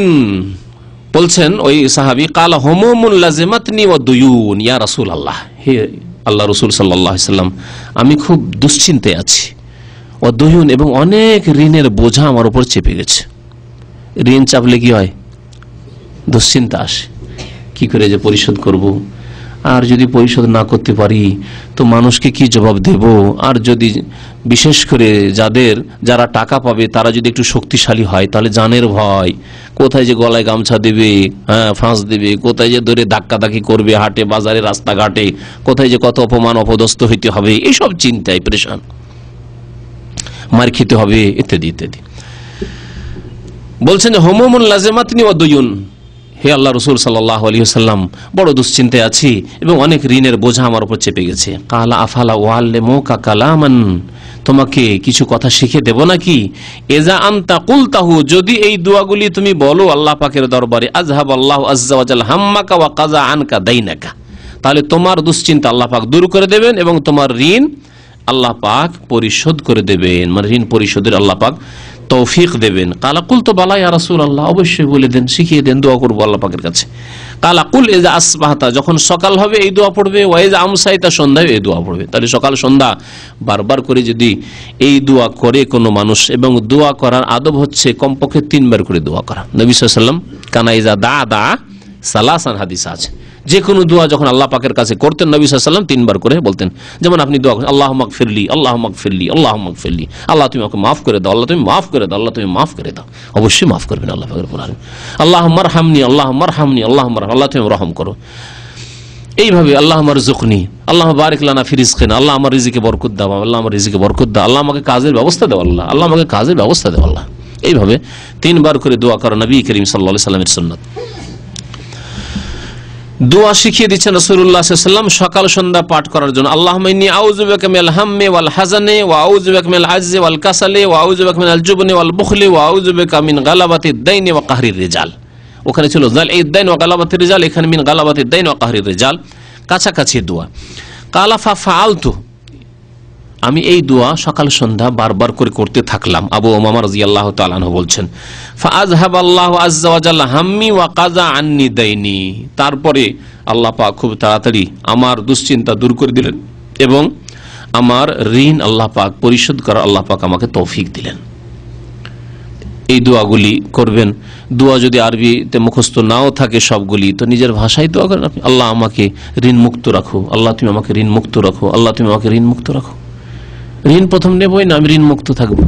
বলছেন ওই সাহাবি, কালা হোমোমুন লাজেমাতনি ও দুয়ুন, ইয়া রাসূল আল্লাহ হে আল্লাহ রসুল সাল্লাহ সাল্লাম, আমি খুব দুশ্চিন্তে আছি। অধ্যহীন এবং অনেক ঋণের বোঝা আমার উপর চেপে গেছে। ঋণ চাপলে কি হয়? দুশ্চিন্তা আসে। কি করে যে পরিশোধ করব। আর যদি পরিশোধ না করতে পারি, তো মানুষকে কি জবাব দেব? আর যদি বিশেষ করে যাদের, যারা টাকা পাবে, তারা যদি একটু শক্তিশালী হয়, তাহলে জানের ভয়। কোথায় যে গলায় গামছা দেবে হ্যাঁ ফাঁস দেবে, কোথায় যে ধরে ধাক্কা ধাক্কাধাক্কি করবে, হাটে, বাজারে, রাস্তাঘাটে, কোথায় যে কত অপমান, অপদস্থ হইতে হবে এইসব চিন্তায় পরেশান। মার খেতে হবে, ইত্যাদি ইত্যাদি। বলছেন হোমমুন লাজেমাতনি অদয়ুন হে আল্লাহ রসুল সাল্লাহ আলী সাল্লাম বড় দুশ্চিন্তায় আছি এবং অনেক ঋণের বোঝা আমার উপর চেপে গেছে। কালা আফালা ওয়াল্লে মোকা কালামান, তোমাকে কিছু কথা শিখে দেব নাকি? এজা আন্তা কুলতাহু, যদি এই দোয়াগুলি তুমি বলো আল্লাহ পাকের দরবারে আজহাব আল্লাহ আজ্জাওয়াজাল হাম্মাকা ওয়া কাজা আনকা দাইনাকা। তাহলে তোমার দুশ্চিন্তা আল্লাহ পাক দূর করে দেবেন এবং তোমার ঋণ আল্লাহ পাক পরিশোধ করে দেবেন। মানে ঋণ পরিশোধের আল্লাহ পাক তৌফিক দেবেন। কালাকুল তো বালাই রাসুল আল্লাহ অবশ্যই বলে দেন, শিখিয়ে দেন, দোয়া করব আল্লাহ পাকের কাছে। কালাকুল এজা আসবাহতা, যখন সকাল হবে এই দোয়া পড়বে ওয়াইজ আমসাইতা, সন্ধ্যায় এই দোয়া পড়বে। তাহলে সকাল, সন্ধ্যা, বারবার করে যদি এই দোয়া করে কোনো মানুষ, এবং দোয়া করার আদব হচ্ছে কমপক্ষে তিনবার করে দোয়া করা। নবী সাল্লাম কানাইজা দা দা সালাসান হাদিস আছে। যে কোনো দোয়া যখন আল্লাহ পাকের কাছে করতেন, নবী সাল্লাম তিনবার করে বলতেন, যেমন আপনি দোয়া করেন আল্লাহ মাক ফিরলি আল্লাহ মাক ফিরলি আল্লাহ মাক ফিরলি আল্লাহ তুমি আমাকে মাফ করে দাও, আল্লাহ তুমি মাফ করে দাও, আল্লাহ তুমি মাফ করে দাও। অবশ্যই মাফ করবেন আল্লাহ পাকের বলেন আল্লাহ মার হামনি আল্লাহ মার হামনি আল্লাহ মার আল্লাহ তুমি রহম করো। এইভাবে, আল্লাহ আমার জুখনি আল্লাহ বারিক লানা ফিরিজ খেন আল্লাহ আমার রিজিকে বরকুত দাও, আল্লাহ আমার রিজিকে বরকুত দাও, আল্লাহ আমাকে কাজের ব্যবস্থা দেওয়া আল্লাহ আল্লাহ আমাকে কাজের ব্যবস্থা দেওয়া আল্লাহ। এইভাবে তিনবার করে দোয়া করো নবী করিম সাল্লাহ সাল্লামের সুন্নত। দোয়া শিখিয়ে দিচ্ছেন রসুল্লাহাম সকাল সন্ধ্যা পাঠ করার জন্য। আল্লাহ হাজানে কাসালে জুবনে ওয়াল গালাবাতি দাইনে রেজাল। ওখানে ছিল ওয়া গালাবাতি রেজাল, এখানে মিন গালাবাতি দাইন রেজাল। কাছাকাছি দোয়া। কালাফা ফালতু আমি এই দোয়া সকাল সন্ধ্যা বারবার করে করতে থাকলাম। আবু ওমামা রাজি আল্লাহ তালাহ বলছেন ফাজহাব আল্লাহ হাম্মি ওয়া কাজা আন্নি দেয়নি তারপরে আল্লাহ খুব তাড়াতাড়ি আমার দুশ্চিন্তা দূর করে দিলেন এবং আমার ঋণ আল্লাহ পাক পরিশোধ করার আল্লাহ পাক আমাকে তৌফিক দিলেন। এই দোয়াগুলি করবেন। দোয়া যদি আরবিতে মুখস্থ নাও থাকে সবগুলি, তো নিজের ভাষায় দোয়া করেন আপনি। আল্লাহ আমাকে ঋণ মুক্ত রাখো। আল্লাহ তুমি আমাকে ঋণ মুক্ত রাখো। আল্লাহ তুমি আমাকে ঋণ মুক্ত রাখো। ঋণ প্রথম নেবই না, আমি ঋণ মুক্ত থাকব।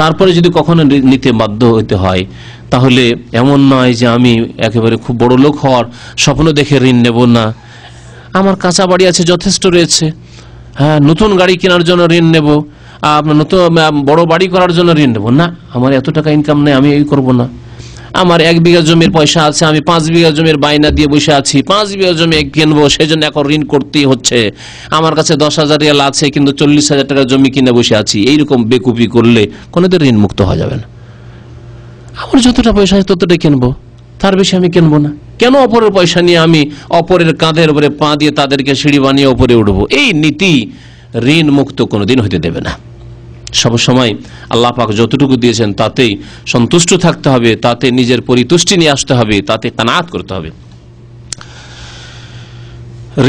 তারপরে যদি কখনো নিতে বাধ্য হইতে হয়, তাহলে এমন নয় যে আমি একেবারে খুব বড় লোক হওয়ার স্বপ্ন দেখে ঋণ নেব না। আমার কাঁচা বাড়ি আছে, যথেষ্ট রয়েছে। হ্যাঁ নতুন গাড়ি কেনার জন্য ঋণ নেব। নতুন বড় বাড়ি করার জন্য ঋণ নেব। না, আমার এত টাকা ইনকাম নেই, আমি এই করব না। আমার এক বিঘা জমির পয়সা আছে, আমি পাঁচ বিঘা জমির বাইনা দিয়ে বসে আছি। পাঁচ বিঘা জমি কিনবো সেই জন্য এখন ঋণ করতেই হচ্ছে। আমার কাছে দশ হাজার রিয়াল আছে, কিন্তু চল্লিশ হাজার টাকা জমি কিনে বসে আছি। এইরকম বেকুপি করলে কোনোদিন ঋণ মুক্ত হওয়া যাবে না। আমার যতটা পয়সা আছে ততটাই কিনবো। তার বেশি আমি কিনবো না। কেন অপরের পয়সা নিয়ে আমি অপরের কাঁধের উপরে পা দিয়ে তাদেরকে সিঁড়ি বানিয়ে উপরে উঠবো? এই নীতি ঋণ মুক্ত কোনোদিন হইতে দেবে না। সব সময় আল্লাহ পাক যতটুকু দিয়েছেন তাতেই সন্তুষ্ট থাকতে হবে, তাতে নিজের পরিতুষ্টি নিয়ে আসতে হবে, তাতে কানাত করতে হবে।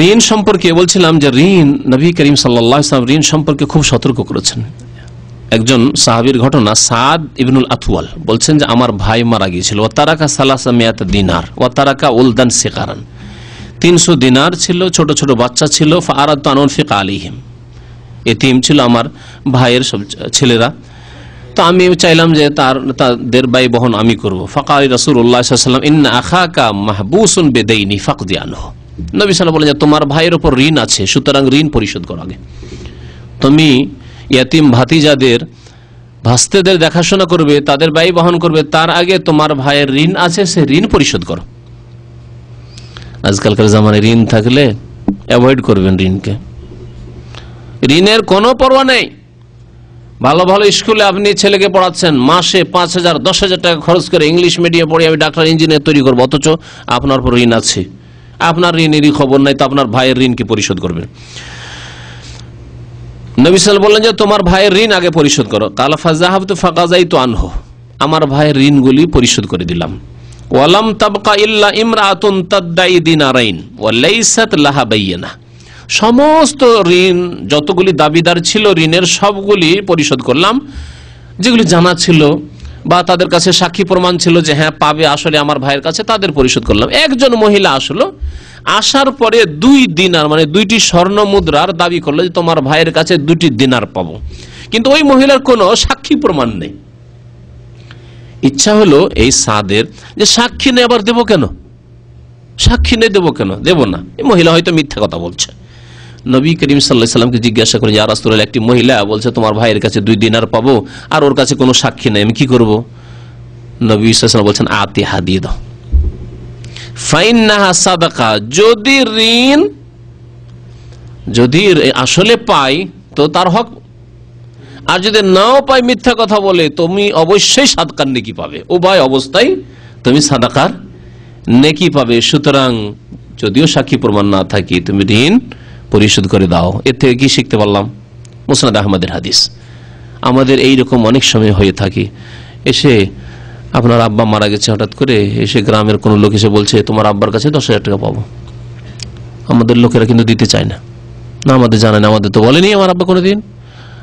ঋণ সম্পর্কে বলছিলাম যে ঋণ, নবী করিম সাল্লাম ঋণ সম্পর্কে খুব সতর্ক করেছেন। একজন সাহাবির ঘটনা, সাদ ইবনুল আথওয়াল বলছেন যে আমার ভাই মারা গিয়েছিল। ও তারাকা সালাসা মেয়াত দিনার ও তারাকা উলদান শেখারান তিনশো দিনার ছিল, ছোট ছোট বাচ্চা ছিল ফারাদ তানুন ফিকা আলিহিম এতিম ছিল আমার ভাইয়ের সব ছেলেরা। তো আমি চাইলাম যে তার, তাদের ব্যয় বহন আমি করব। ফাঁকা রসুল উল্লাহাম আখা মাহবুসুন বেদেইনি ফাঁক দিয়ানো নবী সাল্লাম বলেন যে, তোমার ভাইয়ের ওপর ঋণ আছে, সুতরাং ঋণ পরিশোধ করো আগে। তুমি ইয়াতিম ভাতিজাদের, ভাস্তেদের দেখাশোনা করবে, তাদের ব্যয় বহন করবে, তার আগে তোমার ভাইয়ের ঋণ আছে, সে ঋণ পরিশোধ করো। আজকালকার জামানে ঋণ থাকলে অ্যাভয়েড করবেন ঋণকে। ঋণের কোনো পরোয়া নেই। ভালো ভালো স্কুলে আপনি ছেলেকে পড়াচ্ছেন, মাসে পাঁচ হাজার, দশ হাজার টাকা খরচ করে ইংলিশ মিডিয়াম পড়ে আমি ডাক্তার, ইঞ্জিনিয়ার তৈরি করব, অথচ আপনার উপর ঋণ আছে। আপনার ঋণেরই খবর নাই, তো আপনার ভাইয়ের ঋণকে পরিশোধ করবেন? নবিসাল বললেন যে, তোমার ভাইয়ের ঋণ আগে পরিশোধ করো। কালাফা জাহাব তো ফাঁকা যাই তো আনহো। আমার ভাইয়ের ঋণগুলি পরিশোধ করে দিলাম। ওয়ালাম তাবকা ইল্লা ইমরাতুন তাদ্দাই দিনারাইন। ওয়ালাইসাত লাহা বাইয়ানা। সমস্ত ঋণ, যতগুলি দাবিদার ছিল, ঋণের সবগুলি পরিশোধ করলাম। যেগুলি জানা ছিল বা তাদের কাছে সাক্ষী প্রমাণ ছিল যে হ্যাঁ পাবে আসলে আমার ভাইয়ের কাছে, তাদের পরিশোধ করলাম। একজন মহিলা আসলো, আসার পরে দুই দিনার মানে দুইটি স্বর্ণ মুদ্রার দাবি করল যে, তোমার ভাইয়ের কাছে দুটি দিনার পাবো। কিন্তু ওই মহিলার কোনো সাক্ষী প্রমাণ নেই। ইচ্ছা হলো এই সাদের যে, সাক্ষী নেই আবার দেবো কেন? সাক্ষী নেই দেবো কেন? দেব না। এই মহিলা হয়তো মিথ্যা কথা বলছে। নবী করিম সাল্লাহ সাল্লামকে জিজ্ঞাসা করে, ইয়া রাসূলুল্লাহ, একটি মহিলা বলছে, তোমার ভাইয়ের কাছে দুই দিনার পাবো আর ওর কাছে কোনো সাক্ষী নেই, আমি কি করব? নবী সাল্লাম বলছেন, আতিহা দিয়ে দাও। ফাইন্নাহা সাদাকা, যদি ঋণ, যদি আসলে পাই, তো তার হক। আর যদি নাও পাই মিথ্যা কথা বলে, তুমি অবশ্যই সাদকার নেকি পাবে। উভয় অবস্থায় তুমি সাদাকার নেকি পাবে। সুতরাং যদিও সাক্ষী প্রমাণ না থাকি, তুমি ঋণ পরিশোধ করে দাও। এর থেকে কি শিখতে পারলাম? মুসনাদ আহমদের হাদিস। আমাদের এই রকম অনেক সময় হয়ে থাকে। এসে আপনার আব্বা মারা গেছে হঠাৎ করে, এসে গ্রামের কোনো লোক এসে বলছে, তোমার আব্বার কাছে দশ হাজার টাকা পাবো। আমাদের লোকেরা কিন্তু দিতে চায় না। না, আমাদের জানে না, আমাদের তো বলেনি আমার আব্বা কোনো দিন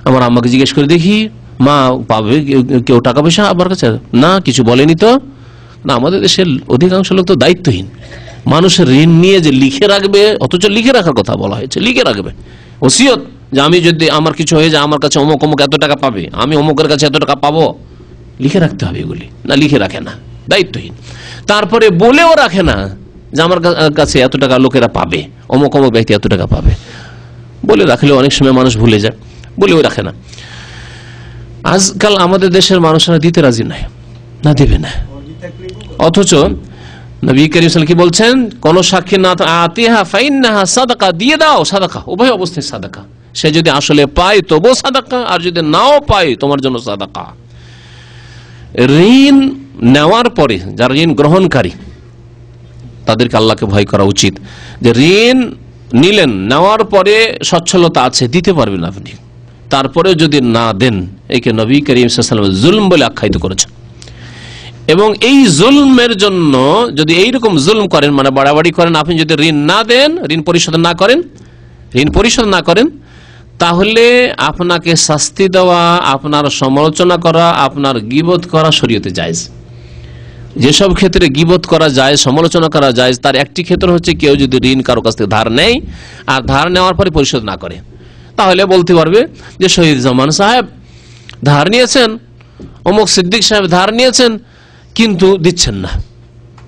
আমার আম্মাকে জিজ্ঞেস করে দেখি, মা, পাবে কেউ- টাকা পয়সা আব্বার কাছে? না, কিছু বলেনি তো। না, আমাদের দেশের অধিকাংশ লোক তো দায়িত্বহীন। মানুষের ঋণ নিয়ে যে লিখে রাখবে, অথচ লিখে রাখার কথা বলা হয়েছে, লিখে রাখবে। ওসিয়ত যে আমি যদি আমার কিছু হয়ে যায়, আমার কাছে অমুক অমুক এত টাকা পাবে, আমি অমুকের কাছে এত টাকা পাবো? লিখে রাখতে হবে এগুলি, না লিখে রাখে না, দায়িত্বহীন। তারপরে বলেও রাখে না যে আমার কাছে এত টাকা লোকেরা পাবে, অমুক অমুক ব্যক্তি এত টাকা পাবে। বলে রাখলে অনেক সময় মানুষ ভুলে যায়, বলেও রাখে না। আজকাল আমাদের দেশের মানুষরা দিতে রাজি নাই, না দেবে না। অথচ নবী করিম কি বলছেন? কোন সাক্ষী না আতিহা ফাইন্নাহা সাদাকা, দিয়ে দাও সাদাকা। উভয় অবস্থায় সাদাকা। সে যদি আসলে পায়, তবুও সাদাকা, আর যদি নাও পায়, তোমার জন্য সাদাকা। ঋণ নেওয়ার পরে যারা ঋণ গ্রহণকারী, তাদেরকে আল্লাহকে ভয় করা উচিত। যে ঋণ নিলেন, নেওয়ার পরে সচ্ছলতা আছে, দিতে পারবেন আপনি। তারপরে যদি না দেন, একে নবী করিম জুলম বলে আখ্যায়িত করেছেন। এবং এই জুলমের জন্য যদি এইরকম জুলম করেন মানে বাড়াবাড়ি করেন, আপনি যদি ঋণ না দেন, ঋণ পরিশোধ না করেন, ঋণ পরিশোধ না করেন, তাহলে আপনাকে শাস্তি দেওয়া, আপনার সমালোচনা করা, আপনার গিবোধ করা শরীয়তে যায় যেসব ক্ষেত্রে গিবত করা যায়, সমালোচনা করা যায়, তার একটি ক্ষেত্র হচ্ছে কেউ যদি ঋণ কারও কাছ থেকে ধার নেয়, আর ধার নেওয়ার পরে পরিশোধ না করে। তাহলে বলতে পারবে যে শহীদ জামান সাহেব ধার নিয়েছেন, অমুক সিদ্দিক সাহেব ধার নিয়েছেন কিন্তু দিচ্ছেন না।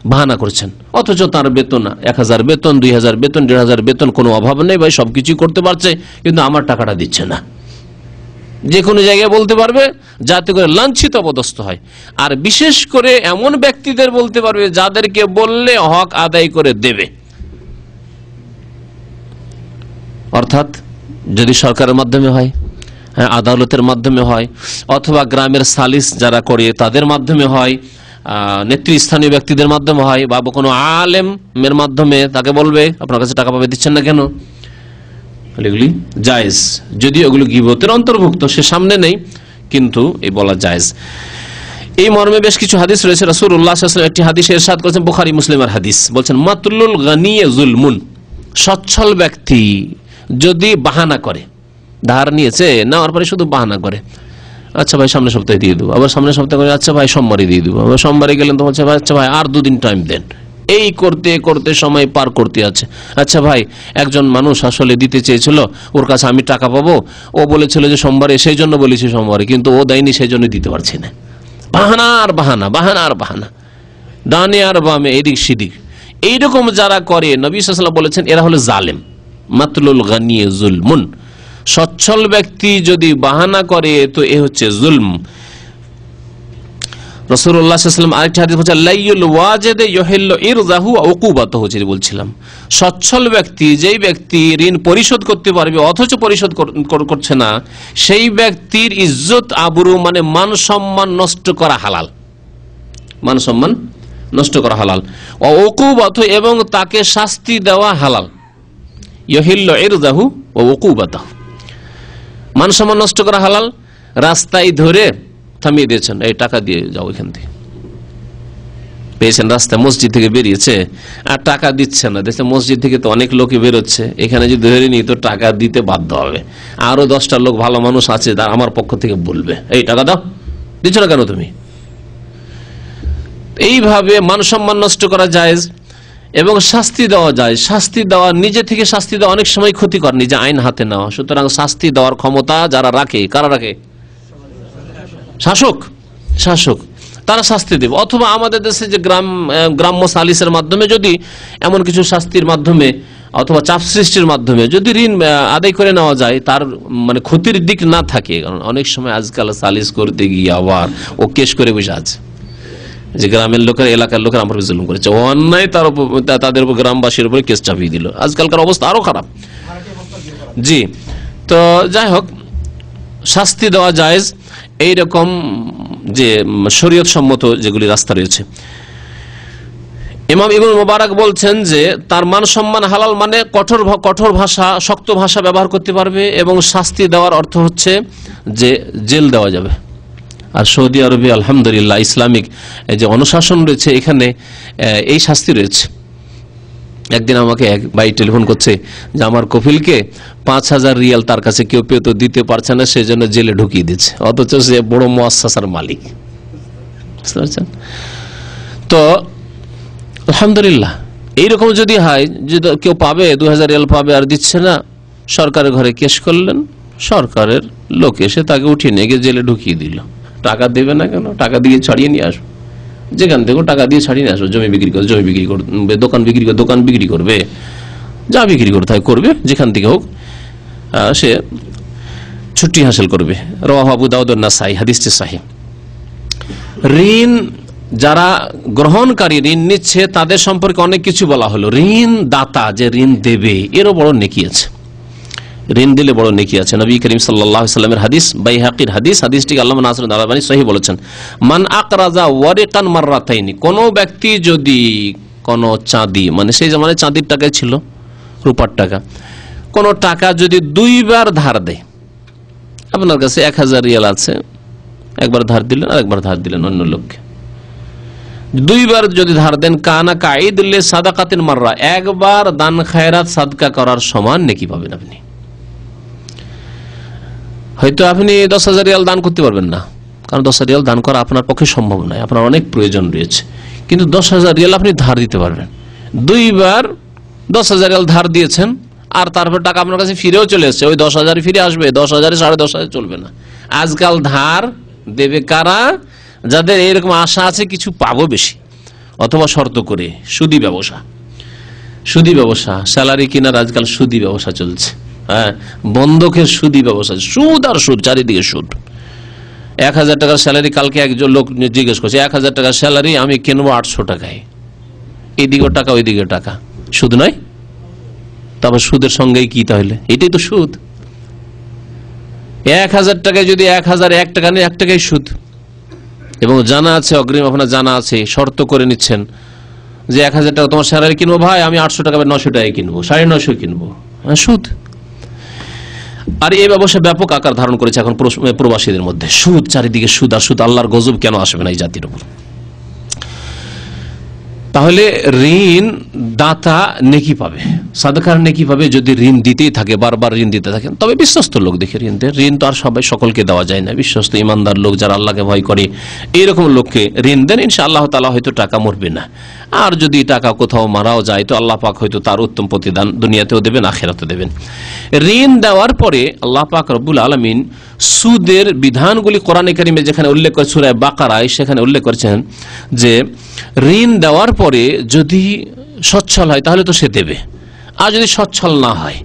বাহানা করছেন। অথচ তার বেতন এক হাজার বেতন দুই হাজার বেতন দেড় হাজার বেতন কোনো অভাব নেই ভাই সবকিছুই করতে পারছে কিন্তু আমার টাকাটা দিচ্ছে না। যে কোনো জায়গায় বলতে পারবে যাতে করে লাঞ্ছিত অপদস্থ হয়। আর বিশেষ করে এমন ব্যক্তিদের বলতে পারবে যাদেরকে বললে হক আদায় করে দেবে। অর্থাৎ যদি সরকারের মাধ্যমে হয় হ্যাঁ, আদালতের মাধ্যমে হয় অথবা গ্রামের সালিস যারা করে তাদের মাধ্যমে হয় নেতৃস্থানীয় ব্যক্তিদের মাধ্যমে হয় বা কোনো আলেমের মাধ্যমে তাকে বলবে, আপনার কাছে টাকা পাবে, দিচ্ছেন না কেন? এগুলি জায়েজ। যদিও ওগুলো গিবতের অন্তর্ভুক্ত, সে সামনে নেই, কিন্তু এই বলা জায়েজ। এই মর্মে বেশ কিছু হাদিস রয়েছে। ওয়াসাল্লাম একটি হাদিস এরশাদ করেছেন, বুখারী, মুসলিমের হাদিস। বলছেন মাতুল্লুল গানিয়ে জুলমুন, সচ্ছল ব্যক্তি যদি বাহানা করে, ধার নিয়েছে, নেওয়ার পরে শুধু বাহানা করে আচ্ছা ভাই, সামনের সপ্তাহে দিয়ে দেবো। আবার সামনের সপ্তাহে আচ্ছা ভাই সোমবারে দিয়ে দেবো। আবার সোমবারে গেলেন তো বলছে ভাই আচ্ছা ভাই, আর দুদিন টাইম দেন। এই করতে করতে সময় পার করতে আছে। আচ্ছা ভাই, একজন মানুষ আসলে দিতে চেয়েছিল, ওর কাছে আমি টাকা পাবো। ও বলেছিল যে সোমবারে, সেই জন্য বলেছি সোমবারে, কিন্তু ও দেয়নি, সেই জন্য দিতে পারছি না। বাহানা আর বাহানা বাহানা আর বাহানা। ডানে আর বামে, এদিক সেদিক। এইরকম যারা করে, নবী সাল্লাম বলেছেন, এরা হলো জালেম। মাতলুল গানিয়ে জুলমুন। সচ্ছল ব্যক্তি যদি বাহানা করে, তো এ হচ্ছে জুলম। ওয়াজেদে বলছিলাম। সচ্ছল ব্যক্তি যেই ব্যক্তি ঋণ পরিশোধ করতে পারবে, অথচ পরিশোধ কর- কর- করছে না, সেই ব্যক্তির ইজ্জত আবরু মানে মান সম্মান নষ্ট করা হালাল। মান সম্মান নষ্ট করা হালাল। এবং তাকে শাস্তি দেওয়া হালাল। ইহিল্ল ইরজাহু ও মান সম্মান নষ্ট করা হালাল, রাস্তায় ধরে থামিয়ে দিয়েছেন, এই টাকা দিয়ে যাও এখান থেকে। পেয়েছেন রাস্তায়, মসজিদ থেকে বেরিয়েছে, আর টাকা দিচ্ছে না। দেখছে মসজিদ থেকে তো অনেক লোকই বেরোচ্ছে, এখানে যদি ধরে নি তো টাকা দিতে বাধ্য হবে। আরও দশটা লোক ভালো মানুষ আছে, তার আমার পক্ষ থেকে বলবে, এই টাকা দাও, দিচ্ছ না কেন তুমি? এইভাবে মান সম্মান নষ্ট করা যায় এবং শাস্তি দেওয়া যায়। শাস্তি দেওয়া, নিজে থেকে শাস্তি দেওয়া অনেক সময় ক্ষতিকর, নিজে আইন হাতে নেওয়া। সুতরাং শাস্তি দেওয়ার ক্ষমতা যারা রাখে, কারা রাখে? শাসক শাসক, তারা শাস্তি দেবে। অথবা আমাদের দেশে যে গ্রাম গ্রাম্য সালিসের মাধ্যমে যদি এমন কিছু শাস্তির মাধ্যমে অথবা চাপ সৃষ্টির মাধ্যমে যদি ঋণ আদায় করে নেওয়া যায়, তার মানে ক্ষতির দিক না থাকে। কারণ অনেক সময় আজকাল সালিস করতে গিয়ে আবার ও কেস করে বসে আছে। যে গ্রামের লোকের, এলাকার লোকের আমার জুলুম করেছে। অন্যায় তার তাদের উপর গ্রামবাসীর উপরে কেস চাপিয়ে দিল। আজকালকার অবস্থা আরও খারাপ। জি, তো যাই হোক, শাস্তি দেওয়া যায় এইরকম যে শরীয়ত সম্মত যেগুলি রাস্তা রয়েছে। ইমাম ইবুল মোবারক বলছেন যে, তার মান সম্মান হালাল মানে কঠোর কঠোর ভাষা, শক্ত ভাষা ব্যবহার করতে পারবে এবং শাস্তি দেওয়ার অর্থ হচ্ছে যে জেল দেওয়া যাবে। আর সৌদি আরবে, আলহামদুলিল্লাহ, ইসলামিক যে অনুশাসন রয়েছে এখানে এই শাস্তি রয়েছে। একদিন আমাকে এক ভাই টেলিফোন করছে যে আমার কপিলকে পাঁচ হাজার রিয়াল তার কাছে, কেউ পেয়ে তো দিতে পারছে না সেই জন্য জেলে ঢুকিয়ে দিচ্ছে। অথচ সে বড় মোয়াসার মালিক। বুঝতে পারছেন? তো, আলহামদুলিল্লাহ, এইরকম যদি হয় যে কেউ পাবে, দু হাজার রিয়াল পাবে আর দিচ্ছে না, সরকারের ঘরে কেস করলেন, সরকারের লোক এসে তাকে উঠিয়ে নিয়ে গিয়ে জেলে ঢুকিয়ে দিল। টাকা দেবে না কেন? টাকা দিয়ে ছাড়িয়ে নিয়ে আসবে যেখান থেকে টাকা দিয়ে ছাড়িয়ে নিয়ে আসবে জমি বিক্রি করবে জমি বিক্রি করবে, দোকান বিক্রি করবে দোকান বিক্রি করবে। যা বিক্রি করতে হয় করবে, যেখান থেকে হোক সে ছুটি হাসিল করবে। রওয়াহ আবু দাউদ নাসাই হাদিসটি সাহি। ঋণ যারা গ্রহণকারী, ঋণ নিচ্ছে, তাদের সম্পর্কে অনেক কিছু বলা হলো। ঋণ দাতা যে ঋণ দেবে, এরও বড় নেকি আছে। ঋণ দিলে বড় নেকি আছে। নবী করিম সাল্লাহ সাল্লামের হাদিস বাই হাকির হাদিস, হাদিসটিকে আল্লাহ নাসর আলবানী সহি বলেছেন। মান আকরাজা ওয়ারিকান মার্রাতাইনি, কোনো ব্যক্তি যদি কোনো চাঁদি মানে সেই জামানে চাঁদির টাকায় ছিল, রূপার টাকা, কোনো টাকা যদি দুইবার ধার দেয়, আপনার কাছে এক হাজার রিয়াল আছে, একবার ধার দিলেন আর একবার ধার দিলেন অন্য লোককে। দুইবার যদি ধার দেন, কানা কাঈদ লে সাদাকাতিন মাররা, একবার দান খায়রাত, সাদকা করার সমান নেকি পাবেন আপনি। হয়তো আপনি দশ হাজার রিয়াল দান করতে পারবেন না। কারণ দশ রিয়াল দান করা আপনার পক্ষে সম্ভব নয়, আপনার অনেক প্রয়োজন রয়েছে। কিন্তু দশ হাজার রিয়াল আপনি ধার দিতে পারবেন। দুইবার দশ হাজার রিয়াল ধার দিয়েছেন, আর তারপর টাকা আপনার কাছে ফিরেও চলে এসছে। ওই দশ হাজার ফিরে আসবে, দশ হাজারে সাড়ে দশ হাজার চলবে না। আজকাল ধার দেবে কারা? যাদের এরকম আশা আছে, কিছু পাবো বেশি। অথবা শর্ত করে, সুদি ব্যবসা। সুদি ব্যবসা, স্যালারি কিনার আজকাল সুদি ব্যবসা চলছে। হ্যাঁ বন্ধকের সুদি ব্যবসা সুদ আর সুদ চারিদিকে সুদ। এক হাজার টাকার স্যালারি কালকে একজন লোক জিজ্ঞেস করছে এক হাজার টাকার স্যালারি আমি কিনবো আটশো টাকায়। এইদিকেও টাকা ওইদিকে টাকা। সুদ নয়? তারপর সুদের সঙ্গেই কি তাহলে? এটাই তো সুদ। এক হাজার টাকায় যদি এক হাজার এক টাকা নেই এক টাকাই সুদ। এবং জানা আছে অগ্রিম আপনার জানা আছে শর্ত করে নিচ্ছেন যে এক হাজার টাকা তোমার স্যালারি কিনবো ভাই আমি আটশো টাকা বা নশো টাকায় কিনবো সাড়ে নশো কিনবো। হ্যাঁ, সুদ। আর এই ব্যবসা ব্যাপক আকার ধারণ করেছে এখন প্রবাসীদের মধ্যে। সুদ চারিদিকে সুদ, আর সুদ আল্লাহর গজব কেন আসবে না এই জাতির উপর? তাহলে ঋণ দাতা নেকি পাবে। সাদকার নেকি পাবে যদি ঋণ দিতেই থাকে, বারবার ঋণ দিতে থাকেন। তবে বিশ্বস্ত লোক দেখে ঋণ দেয় ঋণ তো আর সবাই সকলকে দেওয়া যায় না। বিশ্বস্ত, ইমানদার লোক যারা আল্লাহকে ভয় করে, এইরকম লোককে ঋণ দেন। ইনশা আল্লাহ তালা হয়তো টাকা মরবে না। আর যদি টাকা কোথাও মারাও যায়, তো আল্লাহ পাক হয়তো তার উত্তম প্রতিদান দুনিয়াতেও দেবেন আখেরাতে দেবেন। ঋণ দেওয়ার পরে আল্লাহ পাক রব্বুল আলমিন সুদের বিধানগুলি কোরআনে কারিমে যেখানে উল্লেখ করে সুরায় বাকারায়, সেখানে উল্লেখ করেছেন যে, ঋণ দেওয়ার পরে যদি সচ্ছল হয়, তাহলে তো সে দেবে। আর যদি সচ্ছল না হয়,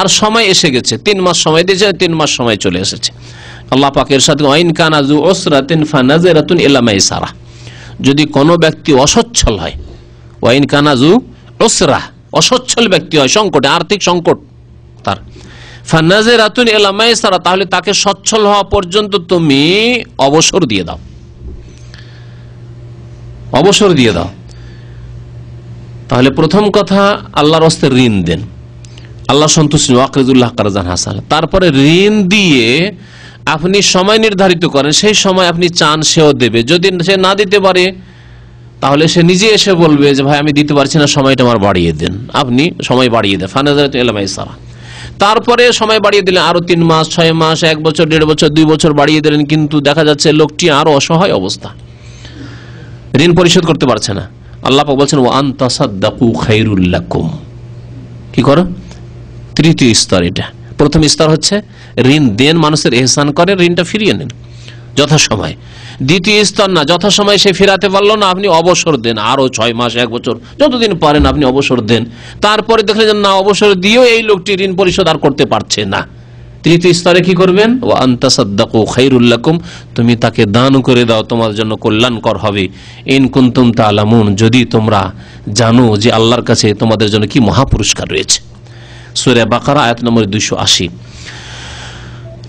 আর সময় এসে গেছে, তিন মাস সময় দিয়েছে তিন মাস সময় চলে এসেছে। আল্লাহ পাকের সাথে আইন ফানাজেরাতুন ইলামাই সারা যদি কোনো ব্যক্তি অসচ্ছল হয়, ওয়াইন কানাজু ওসরা, অসচ্ছল ব্যক্তি হয়, সংকটে, আর্থিক সংকট তার। ফানাজে রাতুন এলামাই সারা তাহলে তাকে সচ্ছল হওয়া পর্যন্ত তুমি অবসর দিয়ে দাও। অবসর দিয়ে দাও। তাহলে প্রথম কথা, আল্লাহর হস্তে ঋণ দেন। আল্লাহ সন্তুষ্ট ওয়াকরিজুল্লাহ কারজান হাসান। তারপরে ঋণ দিয়ে আপনি সময় নির্ধারিত করেন, সেই সময় আপনি চান সেও দেবে। যদি সে না দিতে পারে, তাহলে সে নিজে এসে বলবে যে, ভাই, আমি দিতে পারছি না, সময়টা আমার বাড়িয়ে দেন। আপনি সময় বাড়িয়ে দেন ফানাজাত তারপরে সময় বাড়িয়ে দিলেন, আরও তিন মাস, ছয় মাস, এক বছর, দেড় বছর, দুই বছর বাড়িয়ে দিলেন, কিন্তু দেখা যাচ্ছে লোকটি আরও অসহায় অবস্থা। ঋণ পরিশোধ করতে পারছে না। আল্লাহ বলছেন ও আন্তাসাদ্দাকু খাইরুল্লাকুম কি করো? তৃতীয় স্তর এটা। প্রথম স্তর হচ্ছে, ঋণ দেন মানুষের এহসান করে, ঋণটা ফিরিয়ে নেন। যথাসময়। দ্বিতীয় স্তর না, যথাসময় সে ফেরাতে পারল না, আপনি অবসর দেন। আরও ছয় মাস, এক বছর, যতদিন পারেন আপনি অবসর দেন। তারপরে দেখলেন না, অবসর দিয়েও এই লোকটি ঋণ পরিশোধ আর করতে পারছে না। তৃতীয় স্তরে কি করবেন? ও আন্তাসাদ্দাকু খাইরুল্লাকুম তুমি তাকে দান করে দাও, তোমার জন্য কল্যাণকর হবে। ইন কুন্তুম তালামুন যদি তোমরা জানো যে আল্লাহর কাছে তোমাদের জন্য কি মহাপুরস্কার রয়েছে। সুরে বাকারা, আয়াত নম্বর দুইশো আশি।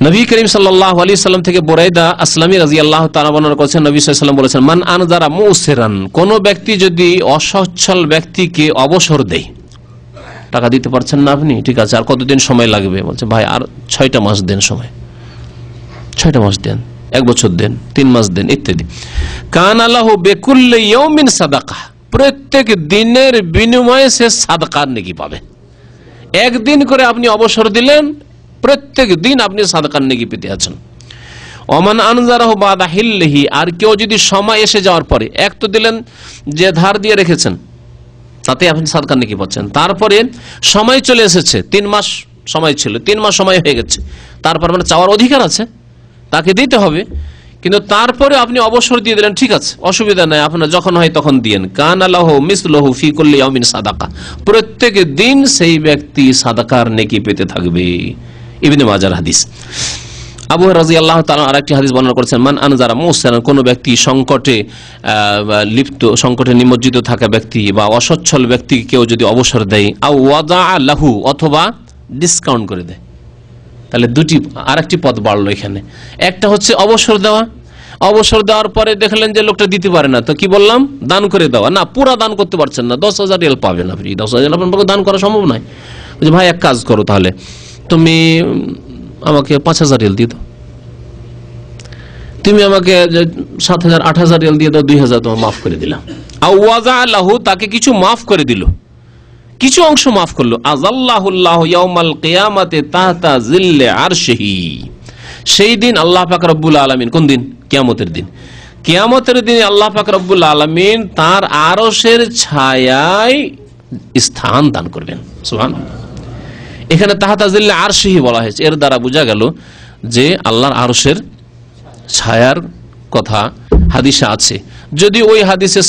নবী করিম সাল্লাহ আলী সাল্লাম থেকে বোরাইদা আসলামী রাজি আল্লাহ তালাবান করছেন, নবী সাল্লাম বলেছেন, মান আনজারা মুসেরান কোন ব্যক্তি যদি অসচ্ছল ব্যক্তিকে অবসর দেয় টাকা দিতে পারছেন না আপনি? ঠিক আছে, আর কতদিন সময় লাগবে? বলছে, ভাই, আর ছয়টা মাস দেন সময়। ছয়টা মাস দেন, এক বছর দেন, তিন মাস দেন, ইত্যাদি। কান আল্লাহ বেকুল্লে ইয়মিন সাদাকা। প্রত্যেক দিনের বিনিময়ে সে সাদাকার নেকি পাবে। একদিন করে আপনি অবসর দিলেন, প্রত্যেক দিন আপনি সাদাকার নেকি পেতে আছেন। অমান আনজারাহ বাদা হিল্লেহি, আর কেউ যদি সময় এসে যাওয়ার পরে, এক তো দিলেন যে ধার দিয়ে রেখেছেন তাতে আপনি সাদকার নাকি পাচ্ছেন। তারপরে সময় চলে এসেছে, তিন মাস সময় ছিল, তিন মাস সময় হয়ে গেছে। তারপর মানে চাওয়ার অধিকার আছে, তাকে দিতে হবে, কিন্তু তারপরে আপনি অবসর দিয়ে দিলেন, ঠিক আছে, অসুবিধা নাই, আপনার যখন হয় তখন দিয়েন। কান আল্লাহ মিসলহু ফি করলে অমিন সাদাকা। প্রত্যেক দিন সেই ব্যক্তি সাদাকার নেকি পেতে থাকবে। ইবনে মাজার হাদিস। আবু রাজি আল্লাহ তালা আর একটি হাদিস বর্ণনা করেছেন, মান আনজারা মোসান কোন ব্যক্তি সংকটে লিপ্ত, সংকটে নিমজ্জিত থাকা ব্যক্তি বা অসচ্ছল ব্যক্তি কেউ যদি অবসর দেয় আউ ওয়াদা লাহু, অথবা ডিসকাউন্ট করে দেয়। তাহলে দুটি, আরেকটি পদ বাড়লো এখানে। একটা হচ্ছে অবসর দেওয়া। অবসর দেওয়ার পরে দেখলেন যে লোকটা দিতে পারে না। তো কি বললাম? দান করে দেওয়া। না, পুরা দান করতে পারছেন না। দশ হাজার রিয়াল পাবেন আপনি। দশ হাজার দান করা সম্ভব নয়। ভাই, এক কাজ করো তাহলে। তুমি আমাকে পাঁচ হাজার রিয়াল দিয়ে দাও। তুমি আমাকে সাত হাজার, আট হাজার রিয়াল দিয়ে দাও, দুই হাজার তোমার মাফ করে দিলাম। তাকে কিছু মাফ করে দিল। কিছু অংশ মাফ করল। সেই দিন আল্লাহ পাক রব্বুল আলামিন, কোন দিন? কিয়ামতের দিন। কিয়ামতের দিন আল্লাহ পাক রব্বুল আলামিন তার আরশের ছায়ায় স্থান দান করবেন। এখানে তাহাতাজিল্লা আরশিহি বলা হয়েছে। এর দ্বারা বোঝা গেল যে আল্লাহর আরশের ছায়ার কথা হাদিসা আছে। যদি ওই হাদিসে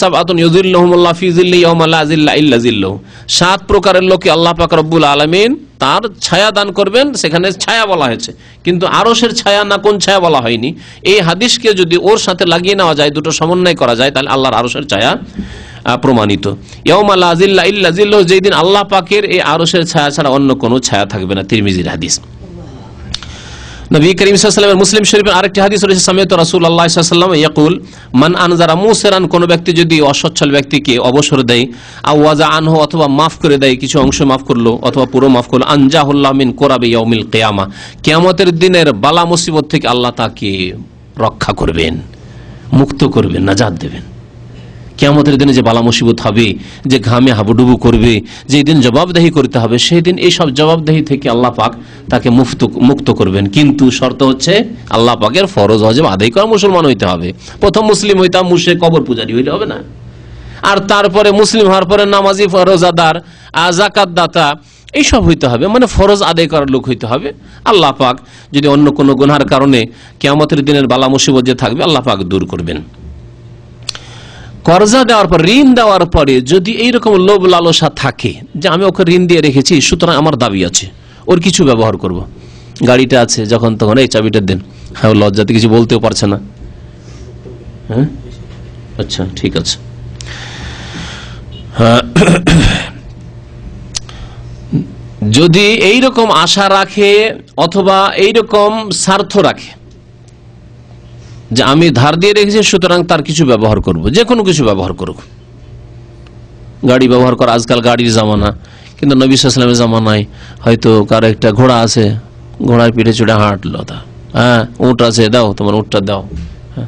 সাত প্রকারের লোকে আল্লাহ পাক রব্বুল আলামিন তার ছায়া দান করবেন, সেখানে ছায়া বলা হয়েছে। কিন্তু আরশের ছায়া না কোন ছায়া বলা হয়নি। এই হাদিসকে যদি ওর সাথে লাগিয়ে নেওয়া যায়, দুটো সমন্বয় করা যায়, তাহলে আল্লাহর আরশের ছায়া প্রমাণিত। ইয়াউমা লা জিল্লা ইল্লা যেই দিন আল্লাহ পাকের এই আরশের ছায়া ছাড়া অন্য কোনো ছায়া থাকবে না, তিরমিজির হাদিস। নবী করিম সাল্লামের মুসলিম শরীফের আরেকটি হাদিস রয়েছে সামেত রাসুল আল্লাহ সাল্লাম ইয়াকুল, মান আনজারা মুসেরান কোন ব্যক্তি যদি অসচ্ছল ব্যক্তিকে অবসর দেয় আওয়াজা আনহু অথবা মাফ করে দেয়, কিছু অংশ মাফ করল, অথবা পুরো মাফ করল, আনজাহুল্লাহ মিন কোরাবে ইয়াউমিল কেয়ামা কেয়ামতের দিনের বালা মুসিবত থেকে আল্লাহ তাকে রক্ষা করবেন, মুক্ত করবেন নাজাদ দেবেন। কেয়ামতের দিনে যে বালা মুসিবত হবে যে ঘামে হাবুডুবু করবে যেই দিন জবাবদাহি করতে হবে সেই দিন এইসব জবাবদাহি থেকে আল্লাহ পাক তাকে মুক্ত মুক্ত করবেন। কিন্তু শর্ত হচ্ছে আল্লাহ পাকের ফরজ হজম আদায় করা মুসলমান হইতে হবে। প্রথম মুসলিম হইতাম মুশে কবর পূজারি হইলে হবে না। আর তারপরে মুসলিম হওয়ার পরে নামাজি রোজাদার আহ, জাকাত দাতা এইসব হইতে হবে। মানে ফরজ আদায় করার লোক হইতে হবে। আল্লাহ পাক যদি অন্য কোনো গুনহার কারণে কেয়ামতের দিনের বালা মুসিবত যে থাকবে আল্লাহ পাক দূর করবেন। কর্জা দেওয়ার পর, ঋণ দেওয়ার পরে যদি এইরকম লোভ লালসা থাকে, যে আমি ওকে ঋণ দিয়ে রেখেছি, সুতরাং আমার দাবি আছে, ওর কিছু ব্যবহার করব। গাড়িটা আছে, যখন তখন, এই চাবিটা দেন হ্যাঁ ও লজ্জাতে কিছু বলতেও পারছে না হ্যাঁ আচ্ছা ঠিক আছে হ্যাঁ। যদি এই রকম আশা রাখে, অথবা এই রকম স্বার্থ রাখে যে আমি ধার দিয়ে রেখেছি, সুতরাং তার কিছু ব্যবহার করব। যে কোনো কিছু ব্যবহার করুক। গাড়ি ব্যবহার করা, আজকাল গাড়ির জামানা, কিন্তু নবী সালামের জামানায় হয়তো কারও একটা ঘোড়া আছে, ঘোড়ার পিঠে চড়ে হাঁটলো তা। হ্যাঁ উঁট আছে, দাও, তোমার উঁটটা দাও। হ্যাঁ।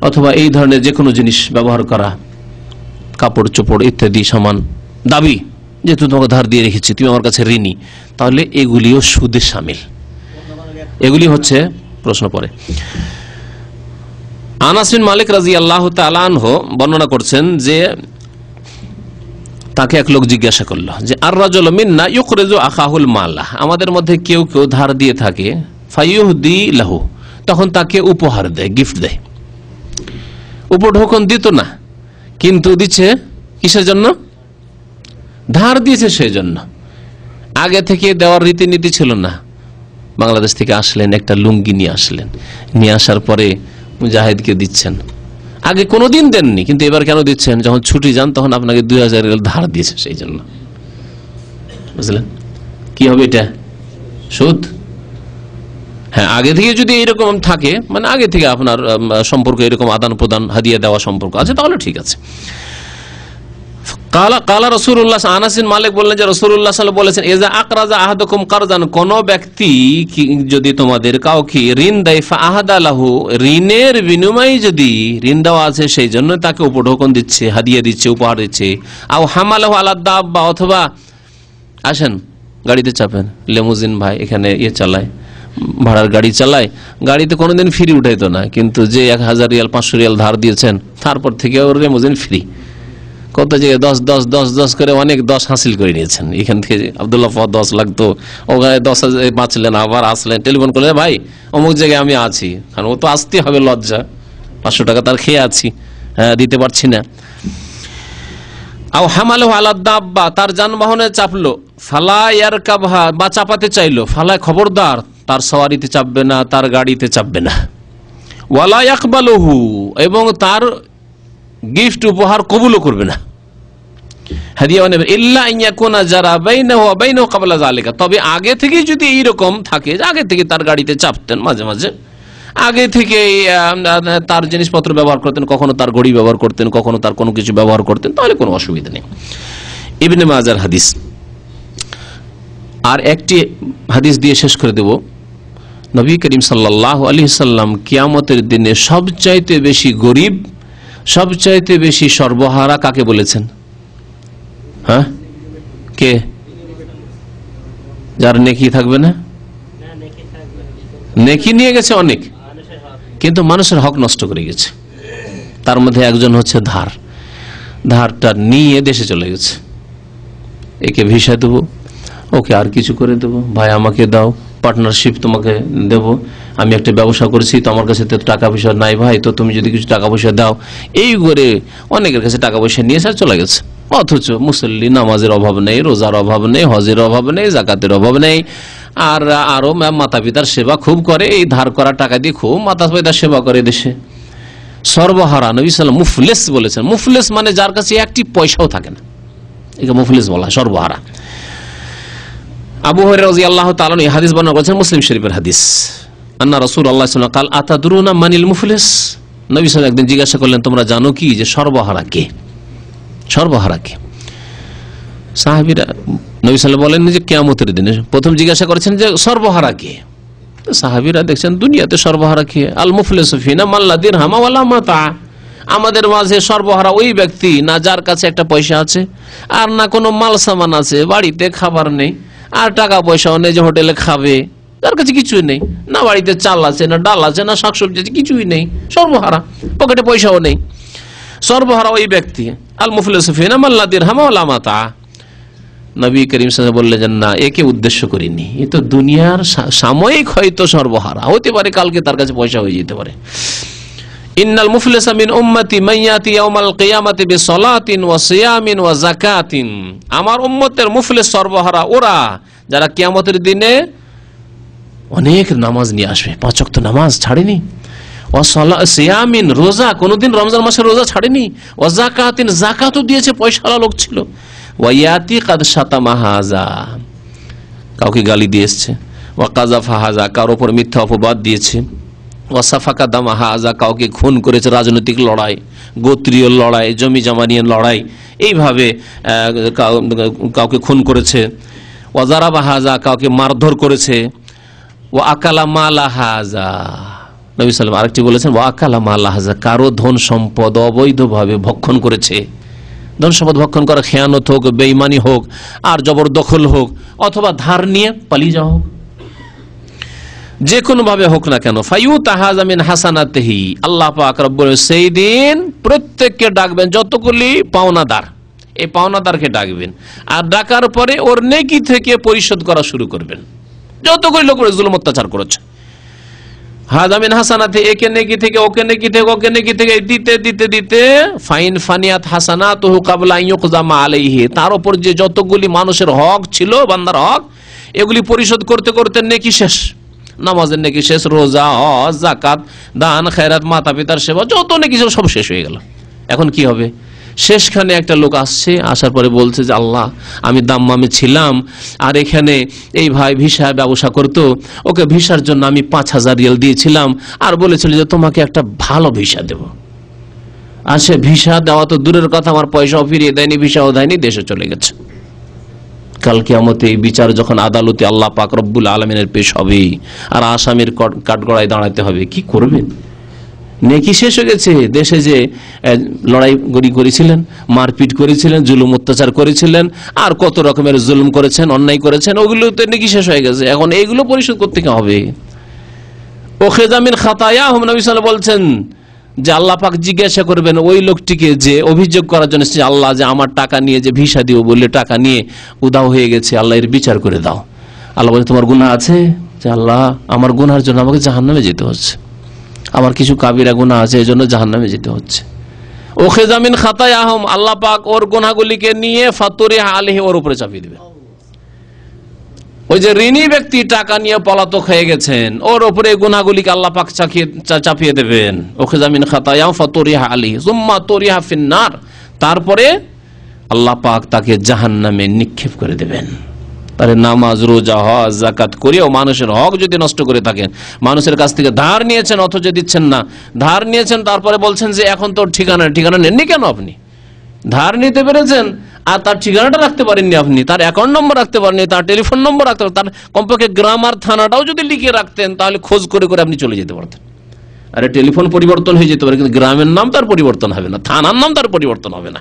অথবা এই ধরনের যে কোনো জিনিস ব্যবহার করা, কাপড় চোপড় ইত্যাদি, সামান, দাবি যেহেতু তোমাকে ধার দিয়ে রেখেছি, তুমি আমার কাছে ঋণী তাহলে এগুলিও সুদে সামিল। এগুলি হচ্ছে প্রশ্ন পরে। আনাসিন মালিক রাজি আল্লাহ তালানহ বর্ণনা করছেন যে তাকে এক লোক জিজ্ঞাসা করল যে, আর রাজল মিন্না ইউকরেজু আখাহুল মাল্লাহ আমাদের মধ্যে কেউ কেউ ধার দিয়ে থাকে, ফাইয়ুহদি লাহু। তখন তাকে উপহার দেয় গিফট দেয় উপঢৌকন দিত না, কিন্তু দিচ্ছে কিসের জন্য? ধার দিয়েছে সেই জন্য আগে থেকে দেওয়ার রীতিনীতি ছিল না। বাংলাদেশ থেকে আসলেন, একটা লুঙ্গি নিয়ে আসলেন। নিয়ে আসার পরে মুজাহিদকে দিচ্ছেন। আগে কোনোদিন দেননি, কিন্তু এবার কেন দিচ্ছেন? যখন ছুটি যান, তখন আপনাকে দুই হাজার ধার দিয়েছে সেই জন্য বুঝলেন? কি হবে এটা? সুদ? হ্যাঁ আগে থেকে যদি এরকম থাকে মানে আগে থেকে আপনার সম্পর্ক এরকম আদান প্রদান হাদিয়া দেওয়া সম্পর্ক আছে, তাহলে ঠিক আছে। কালা কালা রসুল্লাহ আনাসিন মালিক বললেন যে রসুল্লাহ বলেছেন, এজা আকরাজা আহাদকুম কারজান কোন ব্যক্তি যদি তোমাদের কাউকে ঋণ দেয় ফা আহাদা লাহু, ঋণের বিনিময়ে যদি ঋণ দেওয়া আছে, সেই জন্য তাকে উপঢৌকন দিচ্ছে, হাদিয়া দিচ্ছে, উপহার দিচ্ছে। আও হামালাহু আলাদা বা অথবা আসেন, গাড়িতে চাপেন, লেমুজিন ভাই এখানে ইয়ে চালায়, ভাড়ার গাড়ি চালায়, গাড়িতে কোনোদিন ফ্রি উঠাইতো না, কিন্তু যে এক হাজার রিয়াল, পাঁচশো রিয়াল ধার দিয়েছেন, তারপর থেকে ওর ফ্রি। কত জায়গায় দশ দশ দশ দশ করে অনেক দশ হাসিল করে নিয়েছেন। এখান থেকে আবদুল্লাহ ফাওয়াদ দশ লাগতো, ওখানে দশ হাজার বাঁচলেন, আবার আসলেন টেলিফোন করলেন, ভাই, অমুক জায়গায় আমি আছি। কারণ ও তো আসতে হবে লজ্জা। পাঁচশো টাকা তার খেয়ে আছি। হ্যাঁ দিতে পারছি না। আও হামালো আলাদ্দাব্বা তার যানবাহনে চাপলো। ফালা ইয়ার কাবহা বা চাপাতে চাইলো। ফালায় খবরদার, তার সওয়ারিতে চাপবে না, তার গাড়িতে চাপবে না। ওয়ালা ইয়াকবালহু, এবং তার গিফট উপহার কবুলও করবে না। তবে আগে থেকে যদি এইরকম থাকে, আগে থেকে তার গাড়িতে চাপতেন মাঝে মাঝে। আগে থেকে তার জিনিসপত্র ব্যবহার করতেন, কখনো তার ঘড়ি ব্যবহার করতেন, কখনো তার কোনো কিছু ব্যবহার করতেন, তাহলে কোনো অসুবিধা নেই। ইবনে মাজার হাদিস। আর একটি হাদিস দিয়ে শেষ করে দেব। নবী করিম সাল্লাহ আলী সাল্লাম কিয়ামতের দিনে সবচাইতে বেশি গরিব সবচাইতে বেশি সর্বহারা কাকে বলেছেন? হ্যাঁ? কে? যার নেকি থাকবে না? নেকি নিয়ে গেছে অনেক। কিন্তু মানুষের হক নষ্ট করে গেছে। তার মধ্যে একজন হচ্ছে ধার। ধারটা নিয়ে দেশে চলে গেছে। একে ভিসা দেবো, ওকে আর কিছু করে দেবো। ভাই, আমাকে দাও পার্টনারশিপ তোমাকে দেব। আমি একটা ব্যবসা করেছি, তো আমার কাছে তো টাকা পয়সা নাই ভাই, তো তুমি যদি কিছু টাকা পয়সা দাও, এই করে অনেকের কাছে টাকা পয়সা নিয়ে এসে চলে গেছে। অথচ মুসল্লি নামাজের অভাব নেই, রোজার অভাব নেই, হজের অভাব নেই, জাকাতের অভাব নেই, আর আরও মাতা পিতার সেবা খুব করে, এই ধার করা টাকা দিয়ে খুব মাতা পিতার সেবা করে দেশে। সর্বহারা নবী সাল্লাম মুফলেস বলেছেন। মুফলেস মানে যার কাছে একটি পয়সাও থাকে না। একে মুফলেস বলা সর্বহারা। আবু হরাজি আল্লাহ তালন এই হাদিস বর্ণনা করেছেন মুসলিম শরীফের হাদিস। আন্না রসুল আল্লাহ সাল্লাম কাল আতাদুরুনা মানিল মুফলেস? নবী একদিন জিজ্ঞাসা করলেন, তোমরা জানো কি যে সর্বহারা কে? সর্বহারা কে? সাহাবিরা নবী সাল্লাম বলেন যে কেয়ামতের দিনে প্রথম জিজ্ঞাসা করেছেন যে সর্বহারা কে? সাহাবিরা দেখছেন দুনিয়াতে সর্বহারা কে? আল মুফলেসফিনা মাল্লাদির হামাওয়ালা মাতা। আমাদের মাঝে সর্বহারা ওই ব্যক্তি, না যার কাছে একটা পয়সা আছে, আর না কোনো মাল সামান আছে, বাড়িতে খাবার নেই, আর টাকা পয়সাও নেই যে হোটেলে খাবে। তার কাছে কিছুই নেই। না বাড়িতে চাল আছে, না ডাল আছে, না শাকসবজি আছে, কিছুই নেই। সর্বহারা, পকেটে পয়সাও নেই। সর্বহারা ওই ব্যক্তি। আল মুফলেসফিনা হামাওয়ালা মাতা। নবী করিম সাহেব বললেন যে, না, একে উদ্দেশ্য করিনি। এ তো দুনিয়ার সাময়িক হয়তো সর্বহারা। হতে পারে কালকে তার কাছে পয়সা হয়ে যেতে পারে। ইন্নাল মুফলিসা মিন উম্মতি মাইয়াতি ইয়াউমাল কিয়ামাতি বিসলাতিন ওয়া সিয়ামিন ওয়া যাকাতিন। আমার উম্মতের মুফলিস সর্বহারা ওরা, যারা কিয়ামতের দিনে অনেক নামাজ নিয়ে আসবে। পাঁচ ওয়াক্ত নামাজ ছাড়েনি। সিয়ামিন, রোজা, কোনোদিন রমজান মাসে রোজা ছাড়েনি। ওয়া যাকাতিন যাকাতও দিয়েছে, পয়সাওয়ালা লোক ছিল। ওয়াইয়াতি কাদ সাতামা হাজা। কাউকে গালি দিয়ে এসছে। ওয়া কাজাফা হাজা, কার ওপর মিথ্যা অপবাদ দিয়েছে। ওয়াসাফাকা দামা হাজা, কাউকে খুন করেছে রাজনৈতিক লড়াই, গোত্রীয় লড়াই, জমি জমা নিয়ে লড়াই। এইভাবে কাউকে খুন করেছে। ওয়াজারাবা হাজা, কাউকে মারধর করেছে। ও আকালা মালা হাজা নবী সাল্লাম আরেকটি বলেছেন ও আকালা মালা হাজা কারও ধন সম্পদ অবৈধভাবে ভক্ষণ করেছে। ধন সম্পদ ভক্ষণ করা খেয়ানত হোক বেইমানি হোক, আর জবরদখল হোক, অথবা ধার নিয়ে পালিয়ে যাওয়া হোক। যে কোনো ভাবে হোক না কেন ফাইউ তাহাজামিন হাসানাতেহি। আল্লাহ পাক রব্বুল সেই দিন প্রত্যেককে ডাকবেন, যতগুলি পাওনাদার, এই পাওনাদারকে ডাকবেন। আর ডাকার পরে ওর নেকি থেকে পরিশোধ করা শুরু করবেন। যতগুলি লোক জুলুম অত্যাচার করেছে। হাজামিন হাসানাতে, একে নেকি থেকে, ওকে নেকি থেকে, ওকে নেকি থেকে দিতে দিতে দিতে, ফাইন ফানিয়াত হাসানা তো কাবলা ইয়ুকজামা আলাইহি। তার উপর যে যতগুলি মানুষের হক ছিল, বান্দার হক, এগুলি পরিশোধ করতে করতে নেকি শেষ। নামাজের নেকি শেষ, রোজা, হজ জাকাত দান খেরাত মাতা পিতার সেবা, যত নেকি সব শেষ হয়ে গেল। এখন কি হবে? শেষখানে একটা লোক আসছে, আসার পরে বলছে যে, আল্লাহ, আমি দাম্মামে ছিলাম আর এখানে এই ভাই ভিসা ব্যবসা করতো। ওকে ভিসার জন্য আমি পাঁচ হাজার রিয়াল দিয়েছিলাম আর বলেছিল যে, তোমাকে একটা ভালো ভিসা দেব। আর সে ভিসা দেওয়া তো দূরের কথা, আমার পয়সাও ফিরিয়ে দেয়নি, ভিসাও দেয়নি, দেশে চলে গেছে। কাল কিয়ামতে এই বিচার যখন আদালতে আল্লাহ পাক রব্বুল আলমিনের পেশ হবে আর আসামির কাঠগড়ায় দাঁড়াতে হবে, কি করবেন? নেকি শেষ হয়ে গেছে। দেশে যে লড়াই গড়ি করেছিলেন, মারপিট করেছিলেন, জুলুম অত্যাচার করেছিলেন, আর কত রকমের জুলুম করেছেন, অন্যায় করেছেন, ওগুলোতে নেকি শেষ হয়ে গেছে। এখন এইগুলো পরিশোধ করতে হবে? ওখে জামিন খাতায়া হোম নবী বলছেন যে, আল্লাহ পাক জিজ্ঞাসা করবেন, ওই লোকটিকে যে অভিযোগ করার জন্য আল্লাহ যে আমার টাকা নিয়ে যে ভিসা দিও বললে টাকা নিয়ে উদাও হয়ে গেছে, আল্লাহ এর বিচার করে দাও। আল্লাহ বলে, তোমার গুনাহ আছে? যে আল্লাহ, আমার গুনার জন্য আমাকে জাহান্নামে যেতে হচ্ছে। আমার কিছু কাবিরা গুনাহ আছে এই জন্য জাহান্নামে যেতে হচ্ছে। ওখে জামিন খাতায় আহম আল্লাহ পাক ওর গুনাহগুলিকে নিয়ে ফাতুরে আলহে ওর উপরে চাপিয়ে দিবে ওই যে ঋণী ব্যক্তি টাকা নিয়ে পলাতক হয়ে গেছেন, ওর উপরে গুনাহগুলিকে আল্লাহ পাক চাপিয়ে দেবেন। ওখে জামিন খাতায়া ফাতুরিহা আলী সুম্মা তুরিহা ফিন্নার তারপরে আল্লাহ পাক তাকে জাহান্নামে নিক্ষেপ করে দেবেন। তাহলে নামাজ, রোজা, হজ জাকাত করেও মানুষের হক যদি নষ্ট করে থাকেন, মানুষের কাছ থেকে ধার নিয়েছেন অথচ দিচ্ছেন না। ধার নিয়েছেন, তারপরে বলছেন যে এখন তোর ঠিকানা ঠিকানা নেননি কেন আপনি? ধার নিতে পেরেছেন, আর তার ঠিকানাটা রাখতে পারেননি আপনি। তার অ্যাকাউন্ট নম্বর রাখতে পারেননি, তার টেলিফোন নম্বর রাখতে পারেন তার কমপক্ষে গ্রাম আর থানাটাও যদি লিখে রাখতেন, তাহলে খোঁজ করে করে আপনি চলে যেতে পারতেন। আরে টেলিফোন পরিবর্তন হয়ে যেতে পারে, কিন্তু গ্রামের নাম তার পরিবর্তন হবে না, থানার নাম তার পরিবর্তন হবে না।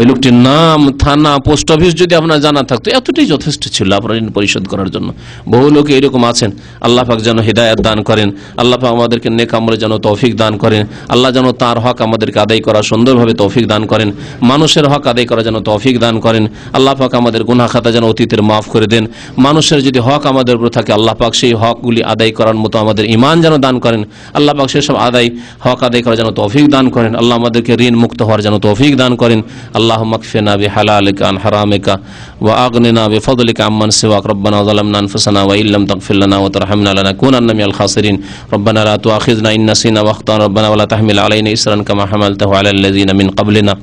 ওই লোকটির নাম, থানা, পোস্ট অফিস যদি আপনার জানা থাকতো, এতটাই যথেষ্ট ছিল আপনার ঋণ পরিশোধ করার জন্য। বহু লোক এরকম আছেন। আল্লাহ পাক যেন হৃদায়ত দান করেন। আল্লাহ পাক আমাদেরকে নেক আমলে যেন তৌফিক দান করেন। আল্লাহ যেন তার হক আমাদেরকে আদায় করা সুন্দরভাবে তৌফিক দান করেন। মানুষের হক আদায় করা যেন তৌফিক দান করেন। আল্লাহ পাক আমাদের গুনাহ খাতা যেন অতীতের মাফ করে দেন। মানুষের যদি হক আমাদের উপর থাকে, আল্লাহ পাক সেই হকগুলি আদায় করার মতো আমাদের ইমান যেন দান করেন। আল্লাহ পাক সেসব আদায়, হক আদায় করা যেন তৌফিক দান করেন। আল্লাহ আমাদেরকে ঋণ মুক্ত হওয়ার যেন তৌফিক দান করেন। আল্লাহ اللهم اكفنا بحلالك عن حرامك وأغننا بفضلك عمن سواك. ربنا ظلمنا أنفسنا وإن لم تغفر لنا وترحمنا لنكونن من الخاسرين. ربنا لا تؤاخذنا إن نسينا واخطأنا. ربنا ولا تحمل علينا إسرا كما حملته على الذين من قبلنا.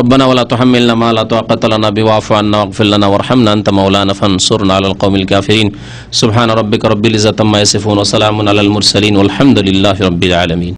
ربنا ولا تحملنا ما لا طاقة لنا به. واعف عنا واغفر لنا وارحمنا أنت مولانا فانصرنا على القوم الكافرين. سبحان ربك رب العزة عما يصفون وسلام على المرسلين والحمد لله رب العالمين.